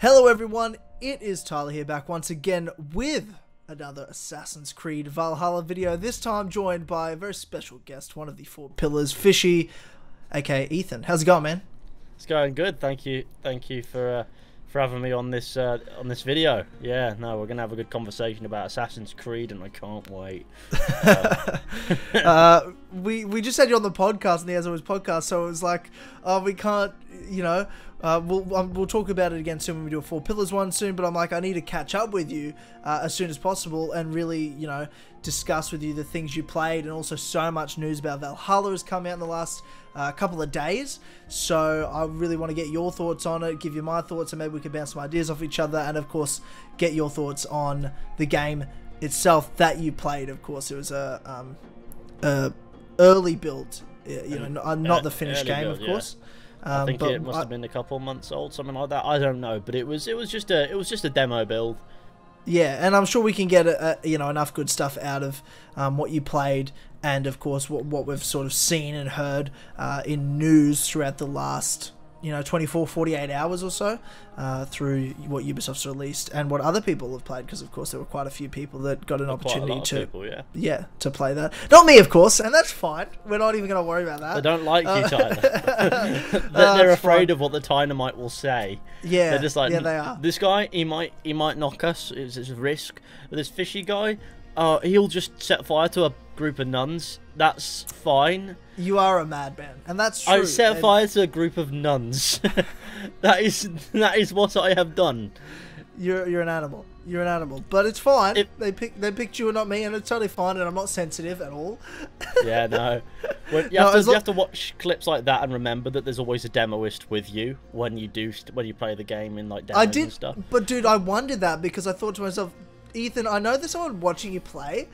Hello, everyone. It is Tyler here, back once again with another Assassin's Creed Valhalla video. This time joined by a very special guest, one of the four pillars, Fizhy, aka Ethan. How's it going, man? It's going good. Thank you. Thank you for uh, for having me on this uh, on this video. Yeah, no, we're gonna have a good conversation about Assassin's Creed, and I can't wait. Uh, uh, we we just had you on the podcast, and the As Always podcast, so it was like, uh, we can't, you know, uh, we'll um, we'll talk about it again soon when we do a Four Pillars one soon. But I'm like, I need to catch up with you uh, as soon as possible and really, you know, discuss with you the things you played, and also so much news about Valhalla has come out in the last uh, couple of days. So I really want to get your thoughts on it, give you my thoughts, and maybe we can bounce some ideas off each other, and of course, get your thoughts on the game itself that you played. Of course, it was a, um, a early build, you know, not, not the finished game, build, of course. Yeah. Um, I think it must have been a couple months old, something like that. I don't know, but it was it was just a it was just a demo build. Yeah, and I'm sure we can get a, a, you know enough good stuff out of um, what you played, and of course what what we've sort of seen and heard uh, in news throughout the last you know 24 48 hours or so uh, through what ubisoft's released and what other people have played because of course there were quite a few people that got an opportunity to people, yeah. yeah to play that. Not me of course and that's fine. We're not even going to worry about that. They don't like uh, you tyler. They're, they're afraid fine. of what the Tynamite will say. Yeah they're just like yeah they are. This guy he might he might knock us. It's, it's a risk. But this Fizhy guy uh, he'll just set fire to a group of nuns that's fine you are a madman, and that's true. I set fire to a group of nuns. that is that is what I have done. You're you're an animal. You're an animal, but it's fine. It, they pick they picked you and not me, and it's totally fine. And I'm not sensitive at all. yeah, no. Well, you, no, have to, you have to watch clips like that and remember that there's always a demoist with you when you do when you play the game in like demos I did, and stuff. But dude, I wondered that because I thought to myself, Ethan, I know there's someone watching you play,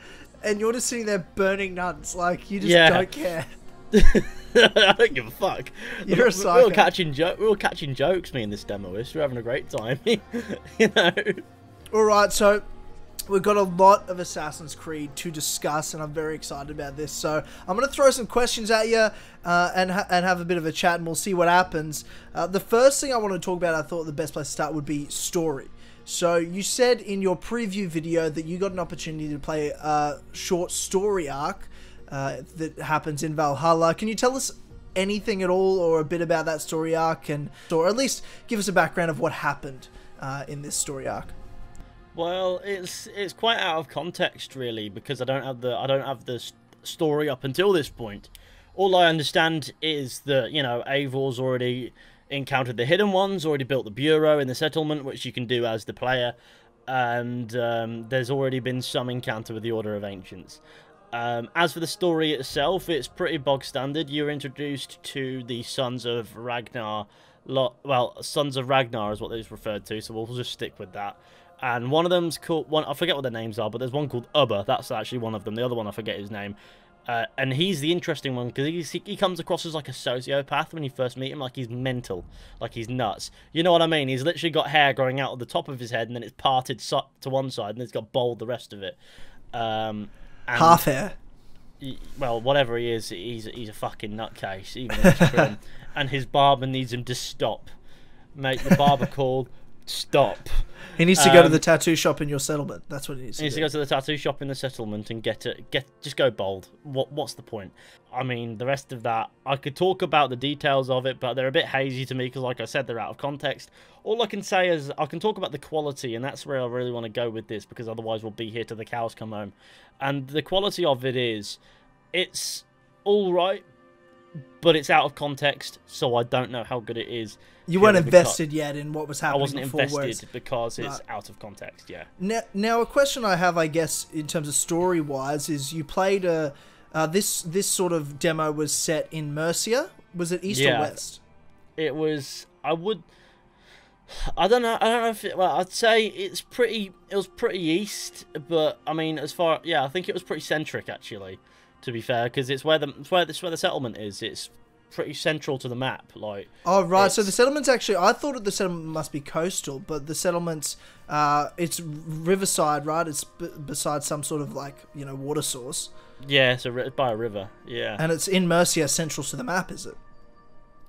and you're just sitting there burning nuns like you just yeah. don't care. I don't give a fuck. You're a psycho. We are catching jo- we are all catching jokes, me and this demoist. We're having a great time, you know. All right, so we've got a lot of Assassin's Creed to discuss, and I'm very excited about this. So I'm going to throw some questions at you uh, and ha- and have a bit of a chat, and we'll see what happens. Uh, the first thing I want to talk about, I thought the best place to start would be story. So you said in your preview video that you got an opportunity to play a short story arc uh, that happens in Valhalla. Can you tell us anything at all or a bit about that story arc and or at least give us a background of what happened uh, in this story arc? Well, it's it's quite out of context really because I don't have the I don't have the story up until this point. All I understand is that you know Eivor's already encountered the hidden ones, already built the bureau in the settlement, which you can do as the player, and um, there's already been some encounter with the Order of Ancients. Um, as for the story itself, it's pretty bog standard. You're introduced to the Sons of Ragnar. Well, Sons of Ragnar is what they're referred to, so we'll just stick with that. And one of them's called one. I forget what their names are, but there's one called Ubba. That's actually one of them. The other one I forget his name. Uh, and he's the interesting one because he, he comes across as like a sociopath when you first meet him, like he's mental, like he's nuts. You know what I mean? He's literally got hair growing out of the top of his head, and then it's parted so to one side, and it's got bald the rest of it. Um, and Half hair. He, well, whatever he is, he's he's a fucking nutcase. Even and his barber needs him to stop. Make the barber call. Stop. He needs to um, go to the um, tattoo shop in your settlement. That's what he needs. He needs to, to go to the tattoo shop in the settlement and get it. Get just go bold. What What's the point? I mean, the rest of that, I could talk about the details of it, but they're a bit hazy to me because, like I said, they're out of context. All I can say is I can talk about the quality, and that's where I really want to go with this because otherwise we'll be here till the cows come home. And the quality of it is, it's all right, but it's out of context, so I don't know how good it is. You weren't invested yet in what was happening. I wasn't invested whereas... because it's right. out of context. Yeah. Now, now, a question I have, I guess, in terms of story wise, is you played a uh, this this sort of demo was set in Mercia. Was it east yeah, or west? It was. I would. I don't know. I don't know if it, well. I'd say it's pretty. It was pretty east, but I mean, as far yeah, I think it was pretty centric actually. To be fair, because it's where the it's where it's where the settlement is. It's pretty central to the map. Like oh right, so the settlement's actually I thought the settlement must be coastal, but the settlement's uh it's riverside, right? It's b- beside some sort of like you know water source. Yeah, it's a, by a river. Yeah, and it's in Mercia, central to the map, is it?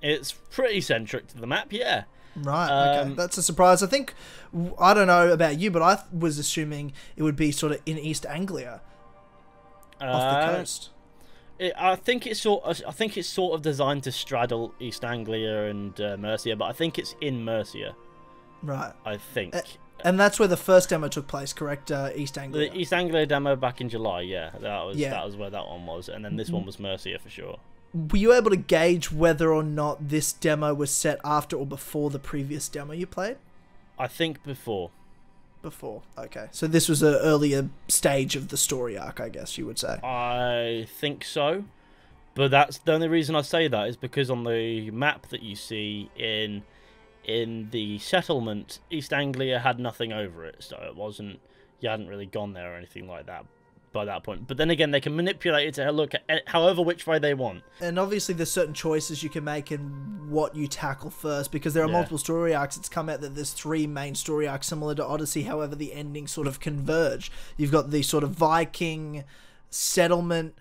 It's pretty centric to the map. Yeah. Right. Um, okay. That's a surprise. I think I don't know about you, but I th- was assuming it would be sort of in East Anglia, off the Uh, coast. It, I think it's sort. Of, I think it's sort of designed to straddle East Anglia and uh, Mercia, but I think it's in Mercia. Right. I think Uh, And that's where the first demo took place, correct? Uh, East Anglia. the East Anglia demo back in July. Yeah, that was Yeah. that was where that one was, and then this one was Mercia for sure. Were you able to gauge whether or not this demo was set after or before the previous demo you played? I think before. Before. Okay. So this was an earlier stage of the story arc, I guess you would say. I think so, but that's the only reason I say that is because on the map that you see in in the settlement, East Anglia had nothing over it, so it wasn't you hadn't really gone there or anything like that by that point. But then again, they can manipulate it to look at however which way they want. And obviously, there's certain choices you can make in what you tackle first because there are Yeah. multiple story arcs. It's come out that there's three main story arcs similar to Odyssey. However, the endings sort of converge. You've got the sort of Viking settlement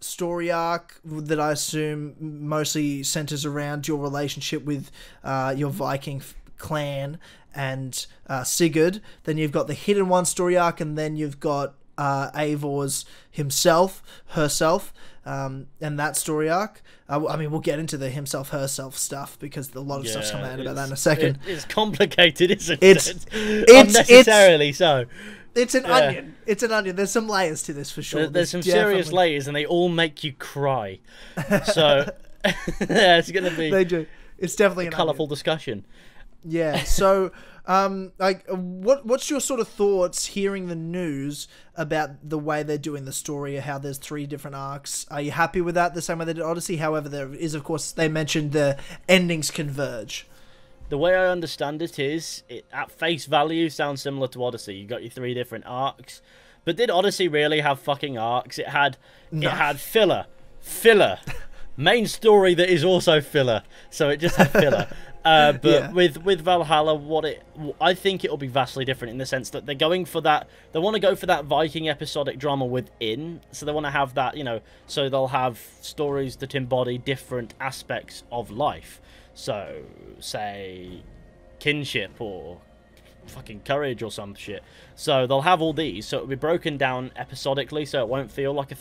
story arc that I assume mostly centers around your relationship with uh, your Viking f- clan and uh, Sigurd. Then you've got the Hidden One story arc, and then you've got uh, Eivors himself, herself, um, and that story arc. Uh, I mean, we'll get into the himself, herself stuff because a lot of stuff's coming out about that in a second. it- it's complicated, isn't It's- it? it's- unnecessarily so. It's an Yeah. onion. It's an onion. There's some layers to this for sure. There- There's some serious layers, and they all make you cry. So yeah, it's gonna be They do. It's definitely onion. colourful discussion. Yeah. So, um, like, what what's your sort of thoughts hearing the news about the way they're doing the story? Or how there's three different arcs. Are you happy with that? The same way they did Odyssey. However, there is, of course, they mentioned the endings converge. The way I understand it is, it at face value sounds similar to Odyssey. You got your three different arcs, but did Odyssey really have fucking arcs? It had No. it had filler, filler, main story that is also filler. So it just had filler. Uh, but Yeah. with with Valhalla, what it I think it will be vastly different in the sense that they're going for that. They want to go for that Viking episodic drama within. So they want to have that, you know. So they'll have stories that embody different aspects of life. So say kinship or fucking courage or some shit. So they'll have all these. So it'll be broken down episodically. So it won't feel like a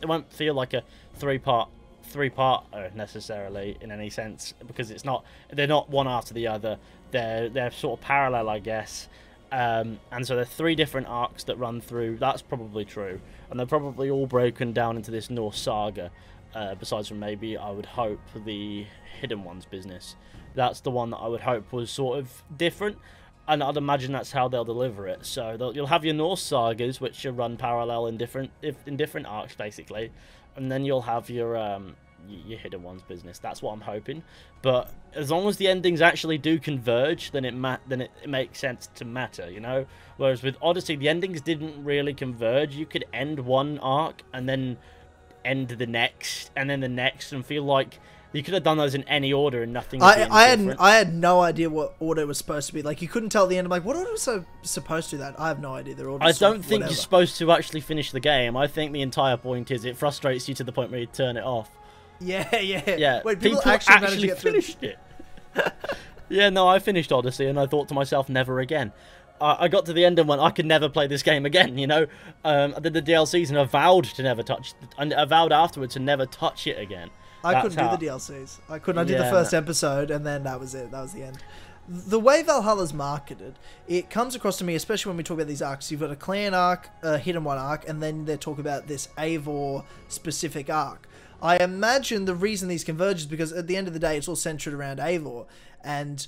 it won't feel like a three part three part necessarily in any sense because it's not they're not one after the other. They're they're sort of parallel, I guess. Um, and so there are three different arcs that run through. That's probably true, and they're probably all broken down into this Norse saga. Uh, besides from maybe, I would hope the Hidden Ones business. That's the one that I would hope was sort of different, and I'd imagine that's how they'll deliver it. So you'll have your Norse sagas, which are run parallel in different if, in different arcs, basically, and then you'll have your um, your Hidden Ones business. That's what I'm hoping. But as long as the endings actually do converge, then it ma- then it, it makes sense to matter, you know. Whereas with Odyssey, the endings didn't really converge. You could end one arc and then end the next, and then the next, and feel like you could have done those in any order and nothing. I, I had. I had no idea what order was supposed to be. Like you couldn't tell at the end. I'm like, what order was so supposed to do that? I have no idea. They're all. I don't think whatever. you're supposed to actually finish the game. I think the entire point is it frustrates you to the point where you turn it off. Yeah, yeah, Yeah, Wait, people, actually, managed to get through. finished it. yeah, no, I finished Odyssey and I thought to myself, never again. I, I got to the end and went, I could never play this game again. You know, um, I did the DLCs and I vowed to never touch, and I vowed afterwards to never touch it again. I That's couldn't how- do the DLCs. I couldn't. I did the first episode, and then that was it. That was the end. The way Valhalla's marketed, it comes across to me, especially when we talk about these arcs. You've got a clan arc, a hidden one arc, and then they talk about this Eivor specific arc. I imagine the reason these converge is because at the end of the day, it's all centered around Eivor and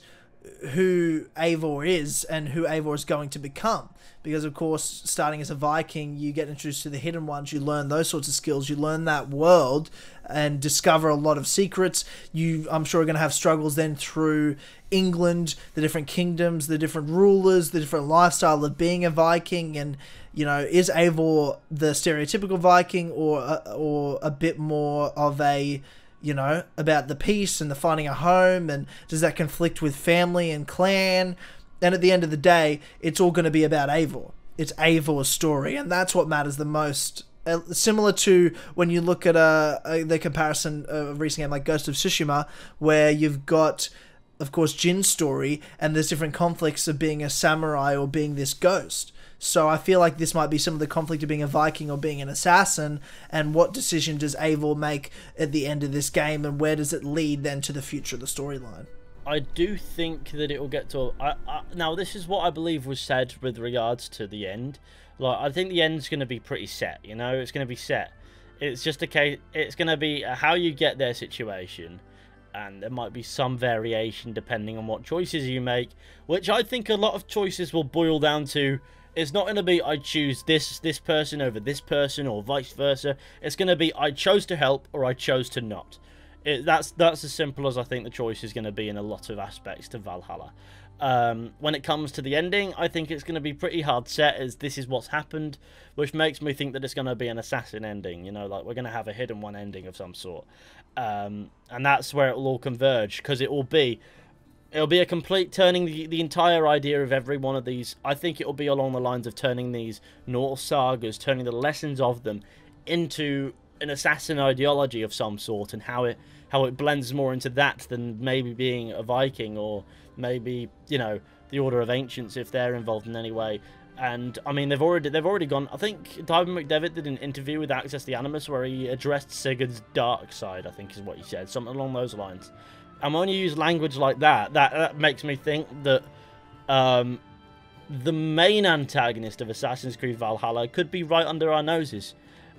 who Eivor is and who Eivor is going to become. Because of course, starting as a Viking, you get introduced to the hidden ones. You learn those sorts of skills. You learn that world and discover a lot of secrets. You, I'm sure, are going to have struggles then through England, the different kingdoms, the different rulers, the different lifestyle of being a Viking, and you know, is Eivor the stereotypical Viking or a, or a bit more of a you know, about the peace and the finding a home, and does that conflict with family and clan? And at the end of the day, it's all going to be about Eivor. It's Eivor's story, and that's what matters the most. Uh, similar to when you look at uh, uh, the comparison of a recent game like Ghost of Tsushima, where you've got of course, Jin's story, and there's different conflicts of being a samurai or being this ghost. So I feel like this might be some of the conflict of being a Viking or being an assassin, and what decision does Eivor make at the end of this game, and where does it lead then to the future of the storyline? I do think that it will get to. I, I, now, this is what I believe was said with regards to the end. Like, I think the end's going to be pretty set. You know, it's going to be set. It's just a case. It's going to be how you get their situation, and there might be some variation depending on what choices you make. Which I think a lot of choices will boil down to. It's not going to be I choose this this person over this person or vice versa. It's going to be I chose to help or I chose to not. It, that's that's as simple as I think the choice is going to be in a lot of aspects to Valhalla. Um, when it comes to the ending, I think it's going to be pretty hard set as this is what's happened, which makes me think that it's going to be an assassin ending. You know, like we're going to have a hidden one ending of some sort, um, and that's where it will all converge because it will be. It'll be a complete turning the, the entire idea of every one of these. I think it will be along the lines of turning these Norse sagas, turning the lessons of them into an assassin ideology of some sort, and how it how it blends more into that than maybe being a Viking or maybe you know the Order of Ancients if they're involved in any way. And I mean, they've already they've already gone. I think Darby McDevitt did an interview with Access the Animus where he addressed Sigurd's dark side. I think is what he said, something along those lines. And when you use language like that, that, that makes me think that um, the main antagonist of Assassin's Creed Valhalla could be right under our noses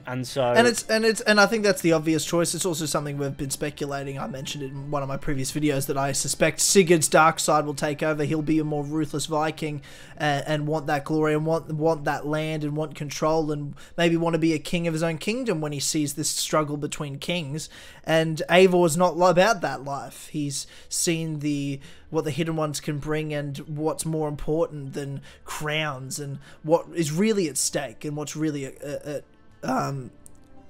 and so and it's and it's and I think that's the obvious choice. It's also something we've been speculating. I mentioned in one of my previous videos that I suspect Sigurd's dark side will take over. He'll be a more ruthless Viking and, and want that glory and want want that land and want control and maybe want to be a king of his own kingdom when he sees this struggle between kings. And Eivor is not about that life. He's seen the what the hidden ones can bring and what's more important than crowns and what is really at stake and what's really at, um,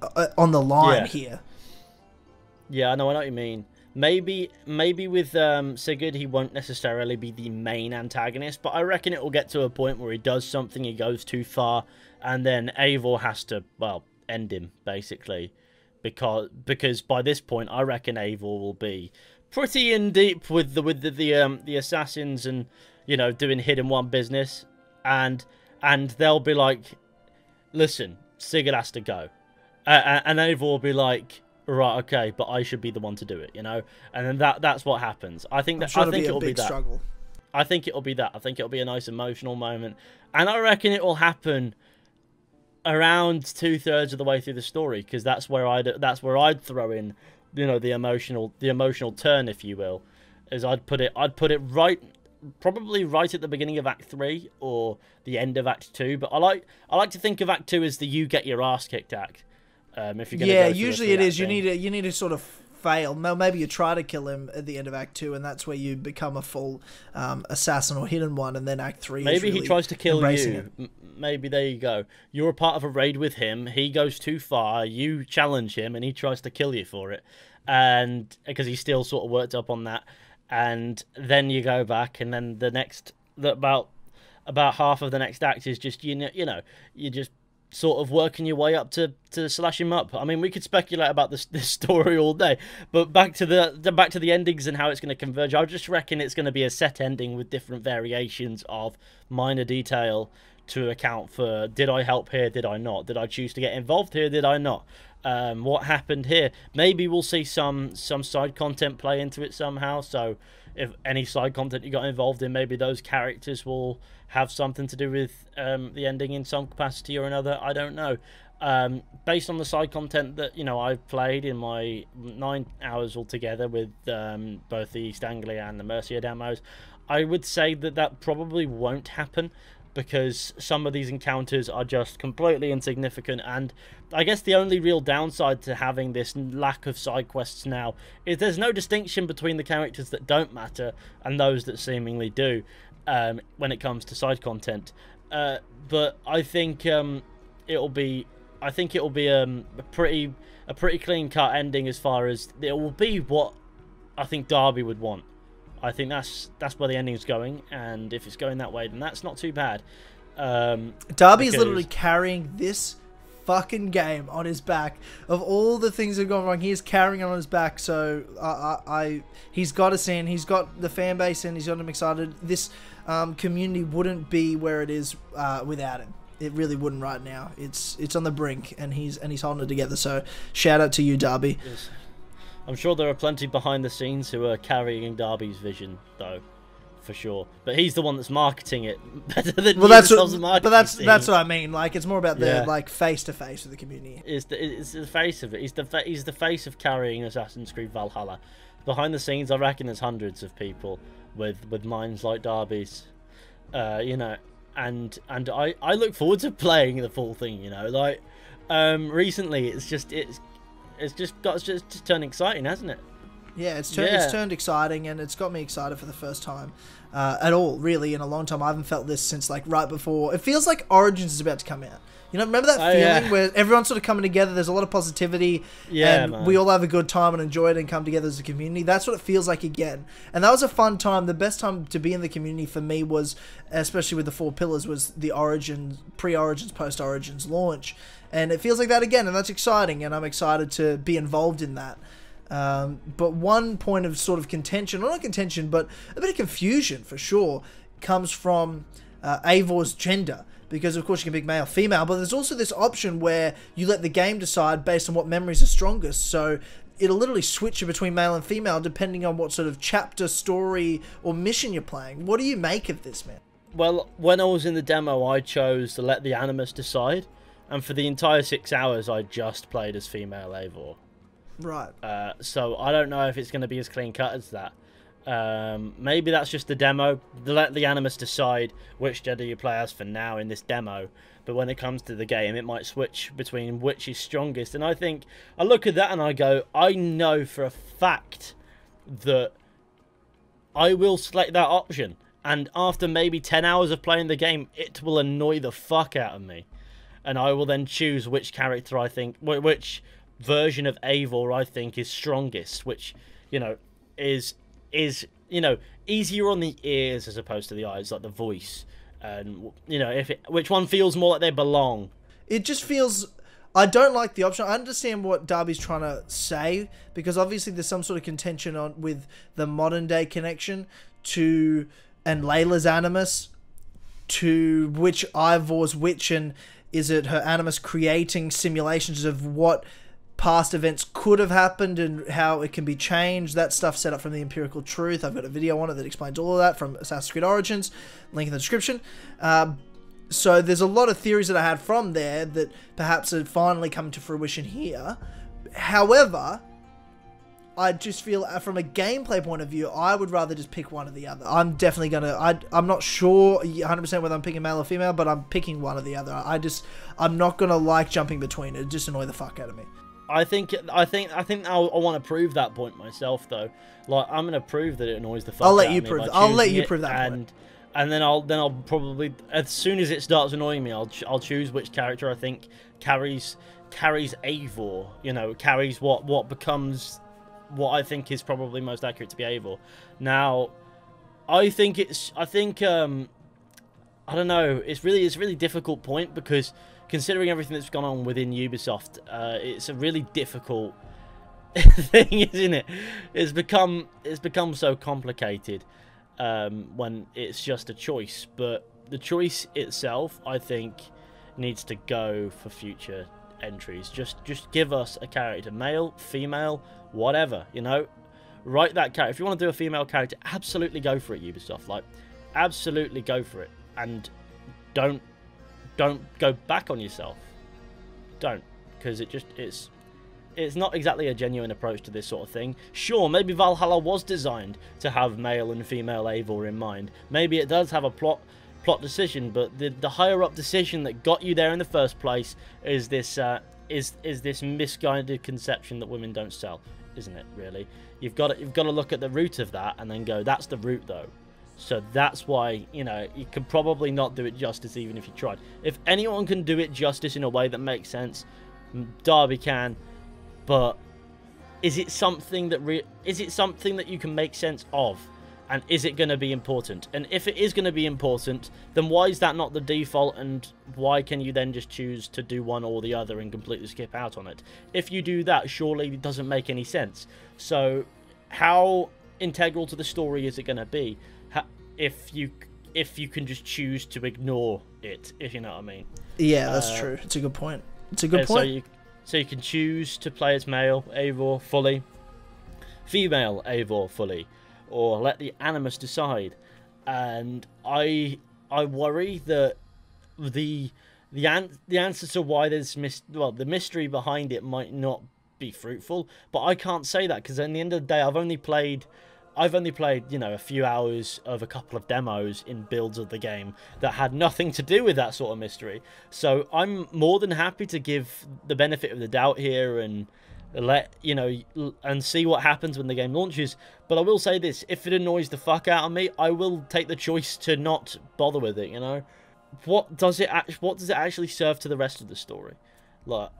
uh, on the line yeah. here. Yeah, I know, I know what you mean. Maybe, maybe with um, Sigurd, he won't necessarily be the main antagonist, but I reckon it will get to a point where he does something, he goes too far, and then Eivor has to, well, end him basically, because because by this point, I reckon Eivor will be pretty in deep with the with the the, um, the assassins and you know doing hidden one business, and and they'll be like, listen, Sigurd has to go. Uh, and Eivor will be like, right, okay, but I should be the one to do it, you know? And then that that's what happens. I think that I think it will be, be that. Struggle. I think it'll be that. I think it'll be a nice emotional moment. And I reckon it will happen around two thirds of the way through the story, because that's where I'd that's where I'd throw in, you know, the emotional the emotional turn, if you will. Is I'd put it I'd put it right probably right at the beginning of Act Three or the end of Act Two. But I like I like to think of Act Two as the you get your ass kicked act. Um, if you're gonna yeah, go usually it is. Thing. You need to you need to sort of fail. Maybe you try to kill him at the end of Act Two, and that's where you become a full um, assassin or hidden one. And then Act Three. Maybe really he tries to kill you. It. Maybe there you go. You're a part of a raid with him. He goes too far. You challenge him, and he tries to kill you for it. And because he's still sort of worked up on that and then you go back, and then the next the, about about half of the next act is just you know you know you just sort of working your way up to to slash him up. I mean, we could speculate about this this story all day, but back to the, the back to the endings and how it's going to converge. I just reckon it's going to be a set ending with different variations of minor detail to account for did I help here, did I not? Did I choose to get involved here, did I not? Um, what happened here. Maybe we'll see some some side content play into it somehow. So if any side content you got involved in, maybe those characters will have something to do with um, the ending in some capacity or another. I don't know. Um, based on the side content that you know I've played in my nine hours altogether with um, both the East Anglia and the Mercia demos, I would say that that probably won't happen because some of these encounters are just completely insignificant and I guess the only real downside to having this lack of side quests now is there's no distinction between the characters that don't matter and those that seemingly do um, when it comes to side content. Uh, but I think um, it'll be I think it'll be um, a pretty a pretty clean cut ending as far as it will be what I think Darby would want. I think that's that's where the ending's going, and if it's going that way, then that's not too bad. Um, Darby because... is literally carrying this fucking game on his back. Of all the things that have gone wrong, he is carrying it on his back. So I, I, I he's got us in. He's got the fan base in. He's got him excited. This um, community wouldn't be where it is uh, without him. It really wouldn't right now. It's it's on the brink, and he's and he's holding it together. So shout out to you, Darby. Yes. I'm sure there are plenty behind the scenes who are carrying Darby's vision, though, for sure. But he's the one that's marketing it better than Well, that's what, but that's team. that's what I mean. Like it's more about the Yeah. like face to face with the community. is the is the face of it. He's the fa- he's the face of carrying Assassin's Creed Valhalla. Behind the scenes, I reckon there's hundreds of people with with minds like Darby's. Uh, you know, and and I I look forward to playing the full thing. You know, like um recently it's just it's it's just got it's just, just turned exciting, hasn't it? Yeah, it's turned Yeah. it's turned exciting, and it's got me excited for the first time uh, at all, really, in a long time. I haven't felt this since like right before. It feels like Origins is about to come out. You know, remember that Oh, feeling yeah. where everyone's sort of coming together. There's a lot of positivity, Yeah, and man. we all have a good time and enjoy it and come together as a community. That's what it feels like again, and that was a fun time. The best time to be in the community for me was, especially with the four pillars, was the Origins, pre-Origins, post-Origins launch, and it feels like that again, and that's exciting. And I'm excited to be involved in that. Um, but one point of sort of contention, or not contention, but a bit of confusion for sure, comes from uh, Eivor's gender. Because of course you can pick male, female, but there's also this option where you let the game decide based on what memories are strongest. So it'll literally switch you between male and female depending on what sort of chapter, story, or mission you're playing. What do you make of this, man? Well, when I was in the demo, I chose to let the Animus decide, and for the entire six hours, I just played as female Eivor. Right. Uh, so I don't know if it's going to be as clean cut as that. Um, maybe that's just the demo. Let the Animus decide which Jedi you play as for now in this demo. But when it comes to the game, it might switch between which is strongest. And I think I look at that and I go, I know for a fact that I will select that option. And after maybe 10 hours of playing the game, it will annoy the fuck out of me. And I will then choose which character I think, which version of Eivor I think is strongest, which, you know, is, is you know, easier on the ears as opposed to the eyes, like the voice. And, you know, if it, which one feels more like they belong. it just feels I don't like the option. I understand what Darby's trying to say because obviously there's some sort of contention on with the modern day connection to and Layla's animus to which Eivor's which and is it her animus creating simulations of what past events could have happened and how it can be changed. That stuff set up from the empirical truth. I've got a video on it that explains all of that from Assassin's Creed Origins. Link in the description. Uh, so there's a lot of theories that I had from there that perhaps had finally come to fruition here. However, I just feel uh, from a gameplay point of view, I would rather just pick one or the other. I'm definitely gonna. I, I'm not sure 100% whether I'm picking male or female, but I'm picking one or the other. I just, I'm not gonna like jumping between it. It just annoy the fuck out of me. I think I think I think I'll, I want to prove that point myself though. Like I'm gonna prove that it annoys the fuck. I'll let you me prove- I'll let you prove that point. and and then I'll then I'll probably as soon as it starts annoying me, I'll ch- I'll choose which character I think carries carries Eivor. You know, carries what what becomes what I think is probably most accurate to be Eivor. Now, I think it's I think um I don't know. It's really it's a really difficult point because considering everything that's gone on within Ubisoft, uh, it's a really difficult thing, isn't it? It's become it's become so complicated um, when it's just a choice. But the choice itself, I think, needs to go for future entries. Just just give us a character, male, female, whatever. You know, write that character. If you want to do a female character, absolutely go for it, Ubisoft. Like, absolutely go for it, and don't don't go back on yourself. Don't, because it just it's it's not exactly a genuine approach to this sort of thing. Sure, maybe Valhalla was designed to have male and female Eivor in mind. Maybe it does have a plot plot decision, but the the higher up decision that got you there in the first place is this uh, is is this misguided conception that women don't sell, isn't it? Really, you've got to, you've got to look at the root of that and then go, that's the root though. So that's why, you know, you can probably not do it justice even if you tried. If anyone can do it justice in a way that makes sense, Darby can. But is it something that is it something that you can make sense of? and is it going to be important? And if it is going to be important, then why is that not the default? And why can you then just choose to do one or the other and completely skip out on it? If you do that, surely it doesn't make any sense. So, how integral to the story is it going to be if you if you can just choose to ignore it? If you know what I mean. Yeah, that's uh, true. It's a good point. It's a good point. So you, so you can choose to play as male Eivor fully, female Eivor fully or let the animus decide. And I I worry that the the an- the answer to why there's mis- well the mystery behind it might not be fruitful, but I can't say that because at the end of the day I've only played I've only played, you know, a few hours of a couple of demos in builds of the game that had nothing to do with that sort of mystery. So I'm more than happy to give the benefit of the doubt here and let you know and see what happens when the game launches. But i will say this if it annoys the fuck out of me i will take the choice to not bother with it you know? What does it what does it actually serve to the rest of the story? Like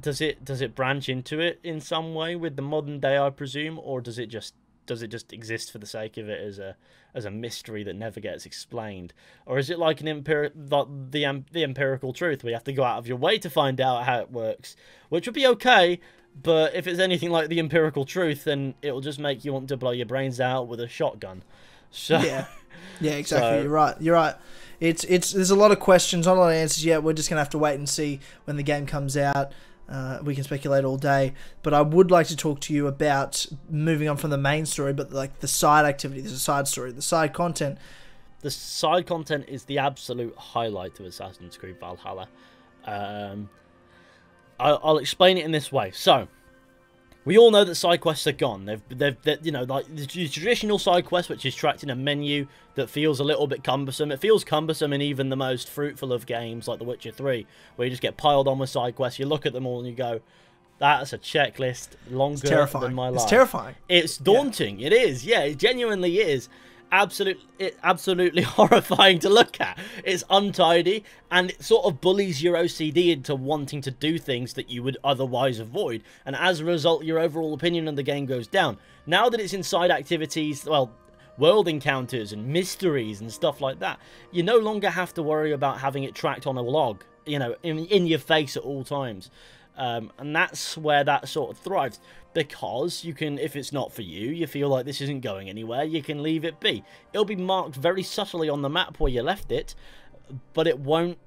does it does it branch into it in some way with the modern day i presume or does it just does it just exist for the sake of it as a as a mystery that never gets explained or is it like an empiric the, the the empirical truth where you have to go out of your way to find out how it works which would be okay but if it's anything like the empirical truth, then it'll just make you want to blow your brains out with a shotgun. So yeah, yeah, exactly. So, You're right. You're right. It's it's there's a lot of questions, not a lot of answers yet. We're just gonna have to wait and see when the game comes out. Uh, we can speculate all day, but I would like to talk to you about moving on from the main story, but like the side activity. the side story, the side content. The side content is the absolute highlight of Assassin's Creed Valhalla. Um, I'll, I'll explain it in this way. So, we all know that side quests are gone. They've, they've, they've, you know, like the traditional side quest, which is tracked in a menu that feels a little bit cumbersome. It feels cumbersome in even the most fruitful of games, like The Witcher 3, where you just get piled on with side quests. You look at them all and you go, "That's a checklist longer than my life." It's terrifying. It's daunting. Yeah. It is. Yeah, it genuinely is absolutely absolutely horrifying to look at. It's untidy and it sort of bullies your OCD into wanting to do things that you would otherwise avoid. And as a result, your overall opinion on the game goes down. Now that it's inside activities, well, world encounters and mysteries and stuff like that, you no longer have to worry about having it tracked on a log, you know, in, in your face at all times. Um, and that's where that sort of thrives because you can, if it's not for you, you feel like this isn't going anywhere, you can leave it be. It'll be marked very subtly on the map where you left it, but it won't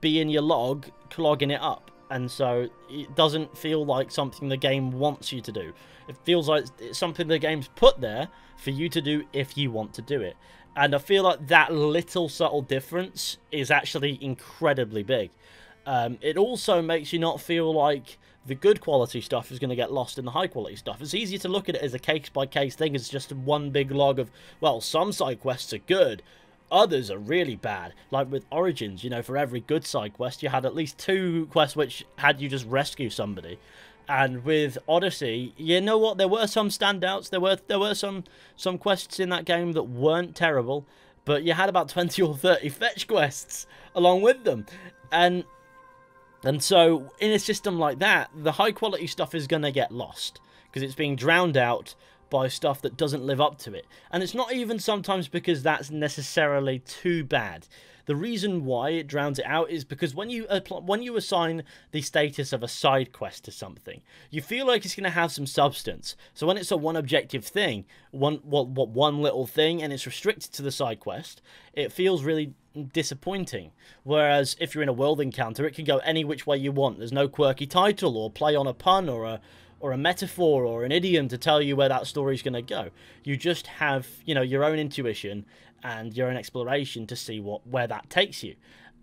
be in your log clogging it up. And so it doesn't feel like something the game wants you to do. It feels like it's something the game's put there for you to do if you want to do it. And I feel like that little subtle difference is actually incredibly big. Um, it also makes you not feel like the good quality stuff is going to get lost in the high quality stuff. It's easier to look at it as a case by case thing, It's just one big log of, well, some side quests are good, others are really bad. Like with Origins, you know, for every good side quest, you had at least two quests which had you just rescue somebody. And with Odyssey, you know what? There were some standouts. There were there were some some quests in that game that weren't terrible, but you had about twenty or thirty fetch quests along with them, and and so, in a system like that, the high quality stuff is going to get lost because it's being drowned out by stuff that doesn't live up to it. And it's not even sometimes because that's necessarily too bad. The reason why it drowns it out is because when you when you assign the status of a side quest to something, you feel like it's going to have some substance. So when it's a one objective thing, one what what one little thing, and it's restricted to the side quest, it feels really disappointing. Whereas if you're in a world encounter, it can go any which way you want. There's no quirky title or play on a pun or a or a metaphor or an idiom to tell you where that story's going to go. You just have, you know, your own intuition and your own exploration to see what where that takes you.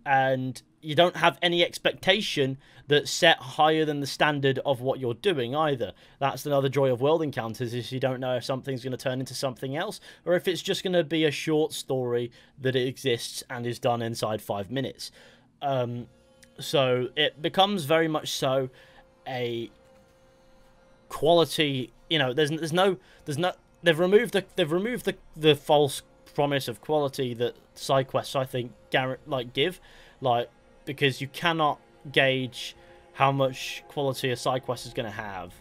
And you don't have any expectation that's set higher than the standard of what you're doing either. That's another joy of world encounters is you don't know if something's going to turn into something else or if it's just going to be a short story that it exists and is done inside five minutes. Um, so it becomes very much so a quality. You know, there's there's no there's no they've removed the they've removed the the false promise of quality that side quests I think like give, like because you cannot gauge how much quality a side quest is going to have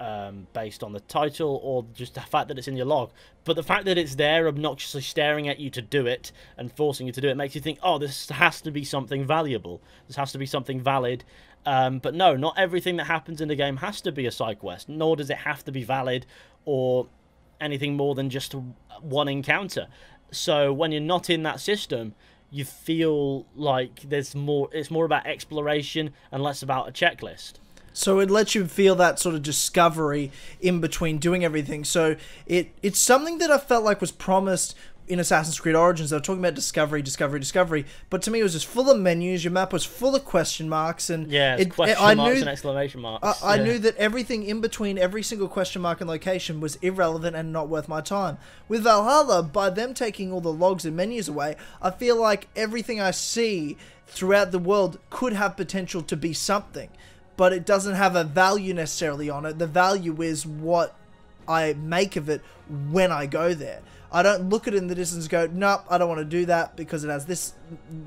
um, based on the title or just the fact that it's in your log. But the fact that it's there, obnoxiously staring at you to do it and forcing you to do it, makes you think, oh, this has to be something valuable. This has to be something valid. Um, but no, not everything that happens in the game has to be a side quest, nor does it have to be valid or anything more than just one encounter. So when you're not in that system, you feel like there's more. It's more about exploration and less about a checklist. So it lets you feel that sort of discovery in between doing everything. So it it's something that I felt like was promised in Assassin's Creed Origins. They were talking about discovery, discovery, discovery, but to me it was just full of menus. Your map was full of question marks, and yeah, it, question I marks knew, and exclamation marks. I, I knew that everything in between every single question mark and location was irrelevant and not worth my time. With Valhalla, by them taking all the logs and menus away, I feel like everything I see throughout the world could have potential to be something but it doesn't have a value necessarily on it. The value is what I make of it when I go there. I don't look at it in the distance and go, nope, I don't want to do that because it has this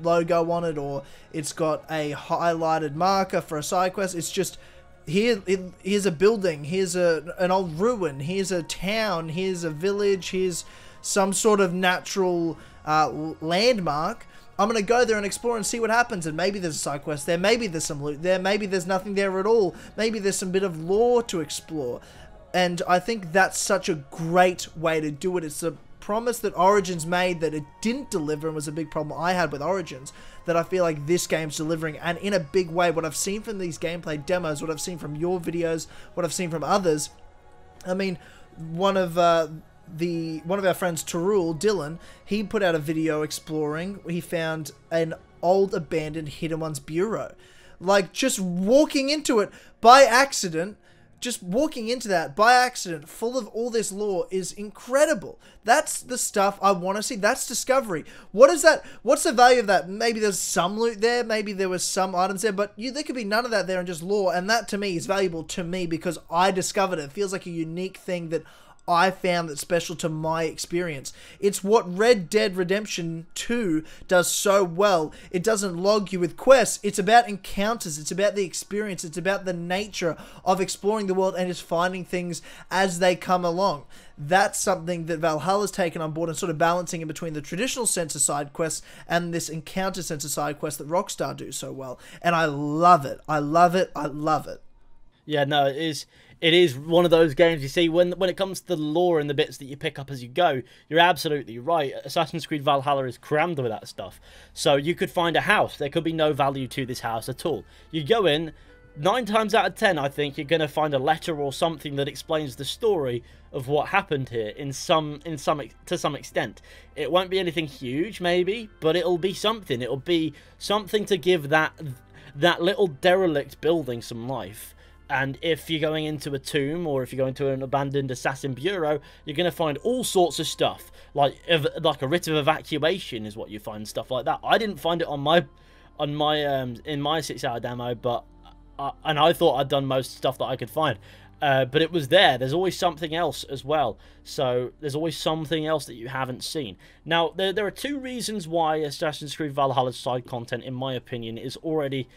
logo on it or it's got a highlighted marker for a side quest. It's just here, here's a building, here's a an old ruin, here's a town, here's a village, here's some sort of natural uh, landmark I'm gonna go there and explore and see what happens. And maybe there's a side quest there. Maybe there's some loot there. Maybe there's nothing there at all. Maybe there's some bit of lore to explore. And I think that's such a great way to do it. It's a promise that Origins made that it didn't deliver and was a big problem I had with Origins that I feel like this game's delivering and in a big way what I've seen from these gameplay demos what I've seen from your videos what I've seen from others. I mean one of uh, the one of our friends Tarul Dylan he put out a video exploring. He found an old abandoned hidden ones bureau. Like just walking into it by accident just walking into that by accident full of all this lore is incredible. That's the stuff i want to see. That's discovery. What is that what's the value of that? Maybe there's some loot there maybe there was some items there but you there could be none of that there and just lore and that to me is valuable to me because i discovered it, it feels like a unique thing that I found that's special to my experience. It's what Red Dead Redemption 2 does so well. It doesn't log you with quests, it's about encounters, it's about the experience, it's about the nature of exploring the world and just finding things as they come along. That's something that Valhalla's taken on board and sort of balancing in between the traditional sense of side quests and this encounter sense of side quests that Rockstar do so well. And I love it. I love it. I love it. Yeah, no, it is it is one of those games you see when when it comes to the lore and the bits that you pick up as you go you're absolutely right. Assassin's creed valhalla is crammed with that stuff. So you could find a house. There could be no value to this house at all. You go in nine times out of ten i think you're going to find a letter or something that explains the story of what happened here in some in some to some extent. It won't be anything huge maybe but it'll be something. It'll be something to give that that little derelict building some life and if you're going into a tomb or if you're going to an abandoned assassin bureau, you're going to find all sorts of stuff. Like like a writ of evacuation is what you find stuff like that. I didn't find it on my on my um in my 6-hour demo, but uh, and I thought I'd done most stuff that I could find. Uh, but it was there. There's always something else as well. So there's always something else that you haven't seen. Now, there, there are two reasons why Assassin's Creed Valhalla's side content, in my opinion, is already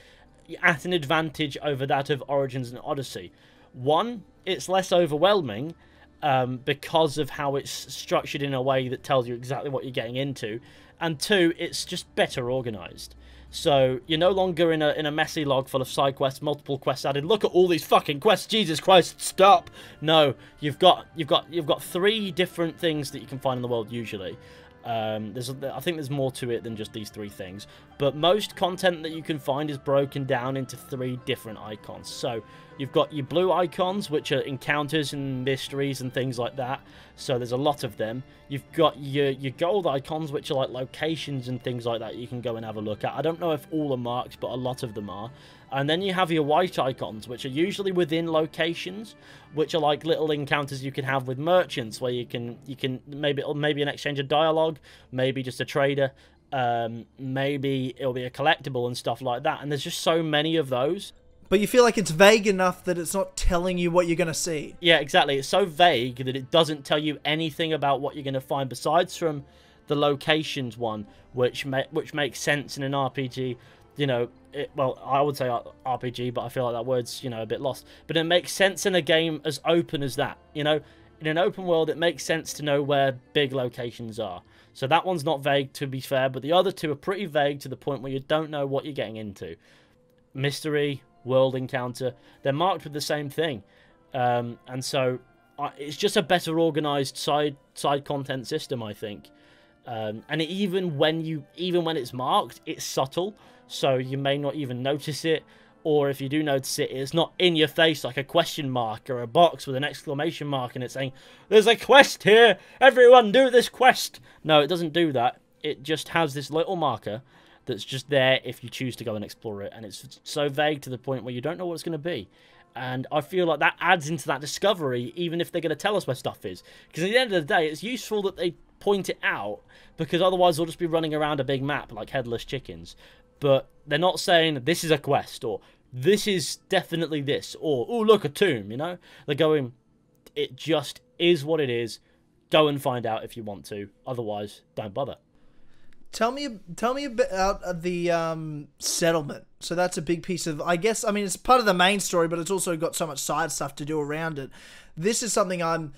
at an advantage over that of Origins and Odyssey. One, it's less overwhelming um, because of how it's structured in a way that tells you exactly what you're getting into, and two, it's just better organized. So you're no longer in a in a messy log full of side quests, multiple quests added. Look at all these fucking quests. Jesus Christ, stop! No, you've got you've got you've got three different things that you can find in the world usually. Um, there's, I think there's more to it than just these three things. But most content that you can find is broken down into three different icons. So you've got your blue icons, which are encounters and mysteries and things like that. So there's a lot of them. You've got your, your gold icons, which are like locations and things like that you can go and have a look at. I don't know if all are marked, but a lot of them are. And then you have your white icons, which are usually within locations, which are like little encounters you can have with merchants, where you can you can maybe maybe an exchange of dialogue, maybe just a trader, um, maybe it'll be a collectible and stuff like that. And there's just so many of those. But you feel like it's vague enough that it's not telling you what you're going to see. Yeah, exactly. It's so vague that it doesn't tell you anything about what you're going to find besides from the locations one, which ma which makes sense in an RPG you know, it, well, I would say RPG, but I feel like that word's you know a bit lost. But it makes sense in a game as open as that. You know, in an open world, it makes sense to know where big locations are. So that one's not vague, to be fair, but the other two are pretty vague to the point where you don't know what you're getting into. Mystery, world encounter, they're marked with the same thing, um, and so uh, it's just a better organized side side content system, I think. Um, and even when you even when it's marked, it's subtle, so you may not even notice it. Or if you do notice it, it's not in your face like a question mark or a box with an exclamation mark and it's saying, There's a quest here! Everyone do this quest! No, it doesn't do that. It just has this little marker that's just there if you choose to go and explore it. And it's so vague to the point where you don't know what it's going to be. And I feel like that adds into that discovery, even if they're going to tell us where stuff is. Because at the end of the day, it's useful that they point it out, because otherwise they'll just be running around a big map like headless chickens. But they're not saying this is a quest or this is definitely this or oh look a tomb. You know, they're going. It just is what it is. Go and find out if you want to. Otherwise, don't bother. Tell me, tell me about the um, settlement. So that's a big piece of, I guess. I mean, it's part of the main story, but it's also got so much side stuff to do around it. This is something I'm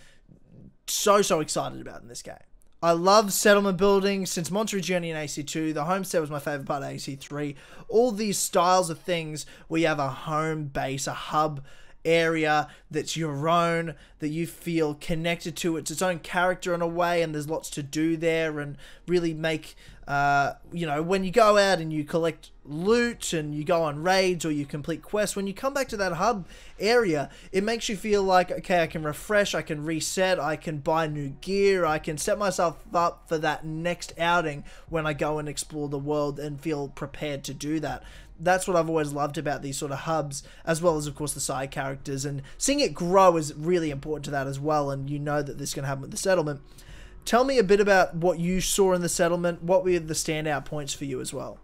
so so excited about in this game. I love settlement building since Monteriggioni in AC2. The homestead was my favorite part of AC3. All these styles of things where you have a home base, a hub area that's your own, that you feel connected to. It's its own character in a way, and there's lots to do there, and really make uh, you know, when you go out and you collect loot and you go on raids or you complete quests, when you come back to that hub area, it makes you feel like, okay, I can refresh, I can reset, I can buy new gear, I can set myself up for that next outing when I go and explore the world and feel prepared to do that. That's what I've always loved about these sort of hubs, as well as, of course, the side characters. And seeing it grow is really important to that as well. And you know that this is going to happen with the settlement. Tell me a bit about what you saw in the settlement. What were the standout points for you as well?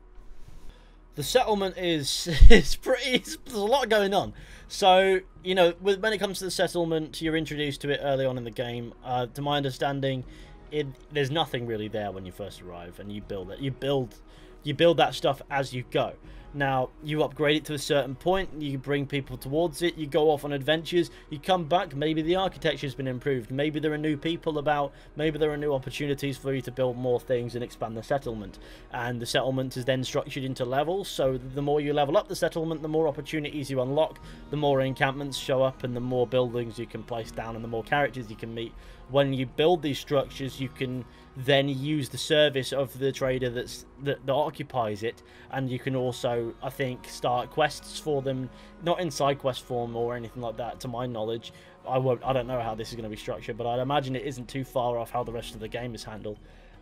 The settlement is it's pretty. It's, there's a lot going on. So you know, with, when it comes to the settlement, you're introduced to it early on in the game. Uh, to my understanding, it there's nothing really there when you first arrive, and you build it. You build you build that stuff as you go. Now, you upgrade it to a certain point, you bring people towards it, you go off on adventures, you come back, maybe the architecture's been improved, maybe there are new people about, maybe there are new opportunities for you to build more things and expand the settlement. And the settlement is then structured into levels, so the more you level up the settlement, the more opportunities you unlock, the more encampments show up, and the more buildings you can place down, and the more characters you can meet. When you build these structures, you can then use the service of the trader that's that, that occupies it. And you can also i think start quests for them not in side quest form or anything like that to my knowledge. I won't i don't know how this is going to be structured but i'd imagine it isn't too far off how the rest of the game is handled.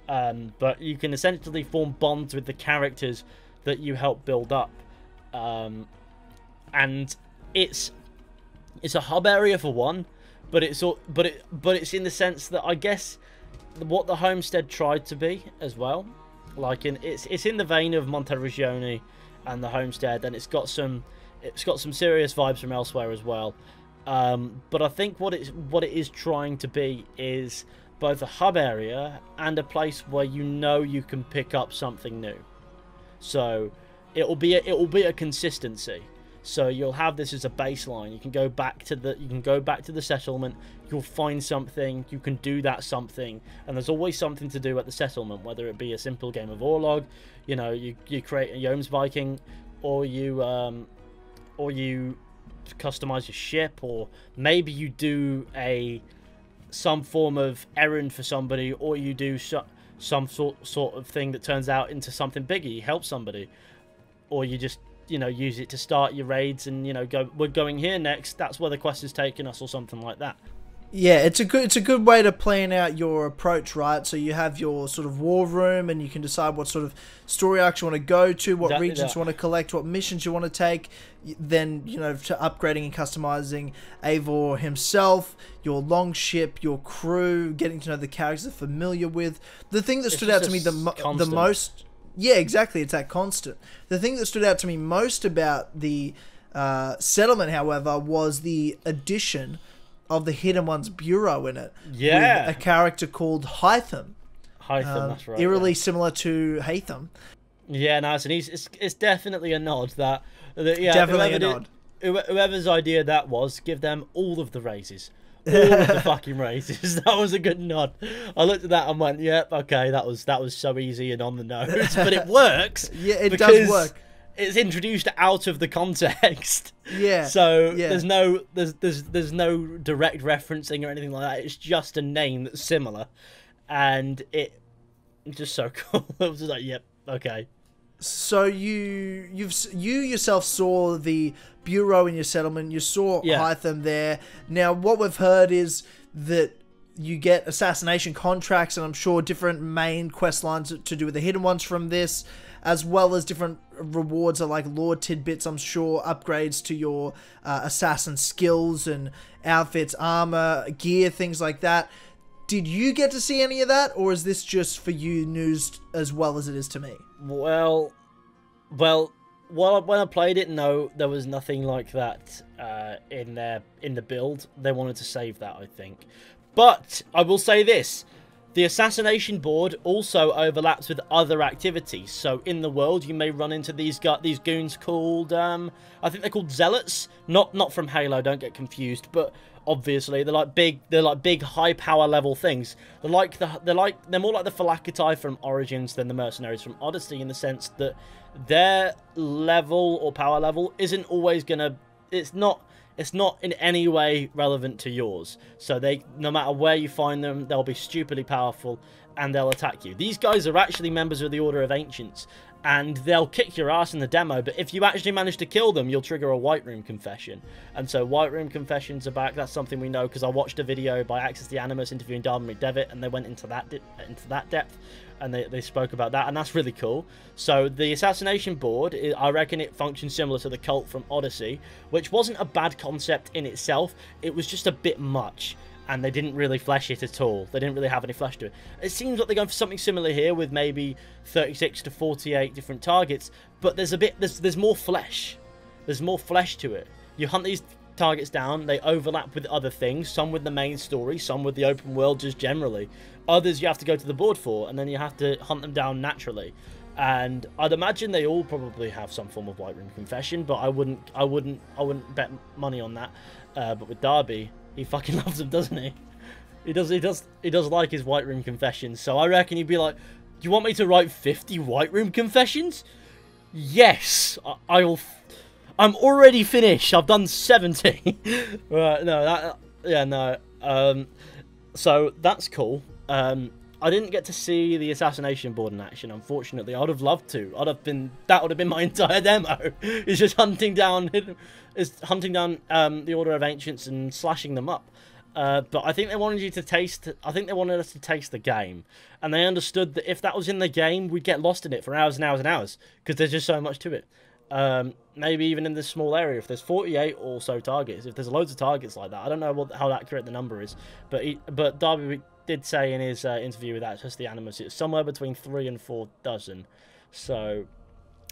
Um, but you can essentially form bonds with the characters that you help build up. Um, and it's it's a hub area for one but it's all but it but it's in the sense that i guess what the homestead tried to be as well. Like in it's it's in the vein of Monteriggioni and the homestead, and it's got some it's got some serious vibes from elsewhere as well. Um, but I think what it's what it is trying to be is both a hub area and a place where you know you can pick up something new. So it will be a, it will be a consistency. So you'll have this as a baseline. You can go back to the you can go back to the settlement. You'll find something. You can do that something, and there's always something to do at the settlement. Whether it be a simple game of Orlog, you know, you you create a Jomsviking, or you um, or you customize your ship, or maybe you do a some form of errand for somebody, or you do so, some sort sort of thing that turns out into something bigger. You help somebody, or you just you know use it to start your raids and you know go we're going here next that's where the quest is taking us or something like that. Yeah it's a good it's a good way to plan out your approach right? So you have your sort of war room and you can decide what sort of story arcs you want to go to what exactly regions that. you want to collect what missions you want to take then you know to upgrading and customizing Eivor himself your long ship your crew getting to know the characters they're familiar with. The thing that stood out to me the, the most yeah, exactly. It's that constant. The thing that stood out to me most about the uh, settlement, however, was the addition of the Hidden Ones Bureau in it. Yeah. a character called Hytham. Hytham, um, that's right. Eerily yeah. similar to Haytham. Yeah, nice, and he's it's, it's definitely a nod that, that yeah, Definitely a did- nod. whoever's idea that was, give them all of the raises. All of the fucking races. That was a good nod. I looked at that and went, "Yep, okay, that was that was so easy and on the nose, but it works." Yeah, it does work. It's introduced out of the context. Yeah. So yeah. there's no there's there's there's no direct referencing or anything like that. It's just a name that's similar, and it just so cool. it was just like, yep, okay. So you you've you yourself saw the bureau in your settlement. You saw Yeah. Hytham there. Now, what we've heard is that you get assassination contracts, and I'm sure different main quest lines to do with the hidden ones from this, as well as different rewards are like lord tidbits. I'm sure upgrades to your uh, assassin skills and outfits, armor, gear, things like that. Did you get to see any of that, or is this just for you news as well as it is to me? Well, well, when I played it, no, there was nothing like that uh, in their in the build. They wanted to save that, I think. But I will say this: the assassination board also overlaps with other activities. So in the world, you may run into these gu- these goons called um, I think they're called zealots. Not not from Halo. Don't get confused, but. Obviously, they're like big. They're like big, high power level things. They're like the. They're like they're more like the Phylakitai from Origins than the mercenaries from Odyssey in the sense that their level or power level isn't always gonna. It's not. It's not in any way relevant to yours. So they, no matter where you find them, they'll be stupidly powerful and they'll attack you. These guys are actually members of the Order of Ancients, and they'll kick your ass in the demo. But if you actually manage to kill them, you'll trigger a White Room confession. And so White Room confessions are back. That's something we know because I watched a video by Access the Animus interviewing Darby McDevitt, and they went into that into that depth and they, they spoke about that, and that's really cool. So the assassination board, i- I reckon it functions similar to the cult from Odyssey, which wasn't a bad concept in itself. It was just a bit much, and they didn't really flesh it at all. They didn't really have any flesh to it. It seems like they're going for something similar here, with maybe 36 to 48 different targets, but there's a bit there's there's more flesh. There's more flesh to it. You hunt these targets down, they overlap with other things, some with the main story, some with the open world just generally. Others you have to go to the board for, and then you have to hunt them down naturally. And I'd imagine they all probably have some form of White Room confession, but I wouldn't, I wouldn't, I wouldn't bet money on that. Uh, but with Darby, he fucking loves them, doesn't he? He does, he does, he does like his White Room confessions. So I reckon he'd be like, "Do you want me to write 50 White Room confessions?" Yes, I, I'll. I'm already finished. I've done 70. right, no, that, yeah, no. Um, so that's cool. Um, I didn't get to see the assassination board in action, unfortunately. I'd have loved to. I'd have been that would have been my entire demo. It's just hunting down, is hunting down um, the Order of Ancients and slashing them up. Uh, but I think they wanted you to taste. I think they wanted us to taste the game, and they understood that if that was in the game, we'd get lost in it for hours and hours and hours because there's just so much to it. Um, maybe even in this small area, if there's 48 or so targets, if there's loads of targets like that, I don't know what, how accurate the number is, but he, but Darby did say in his uh, interview with Access the Animus, it's somewhere between three and four dozen. So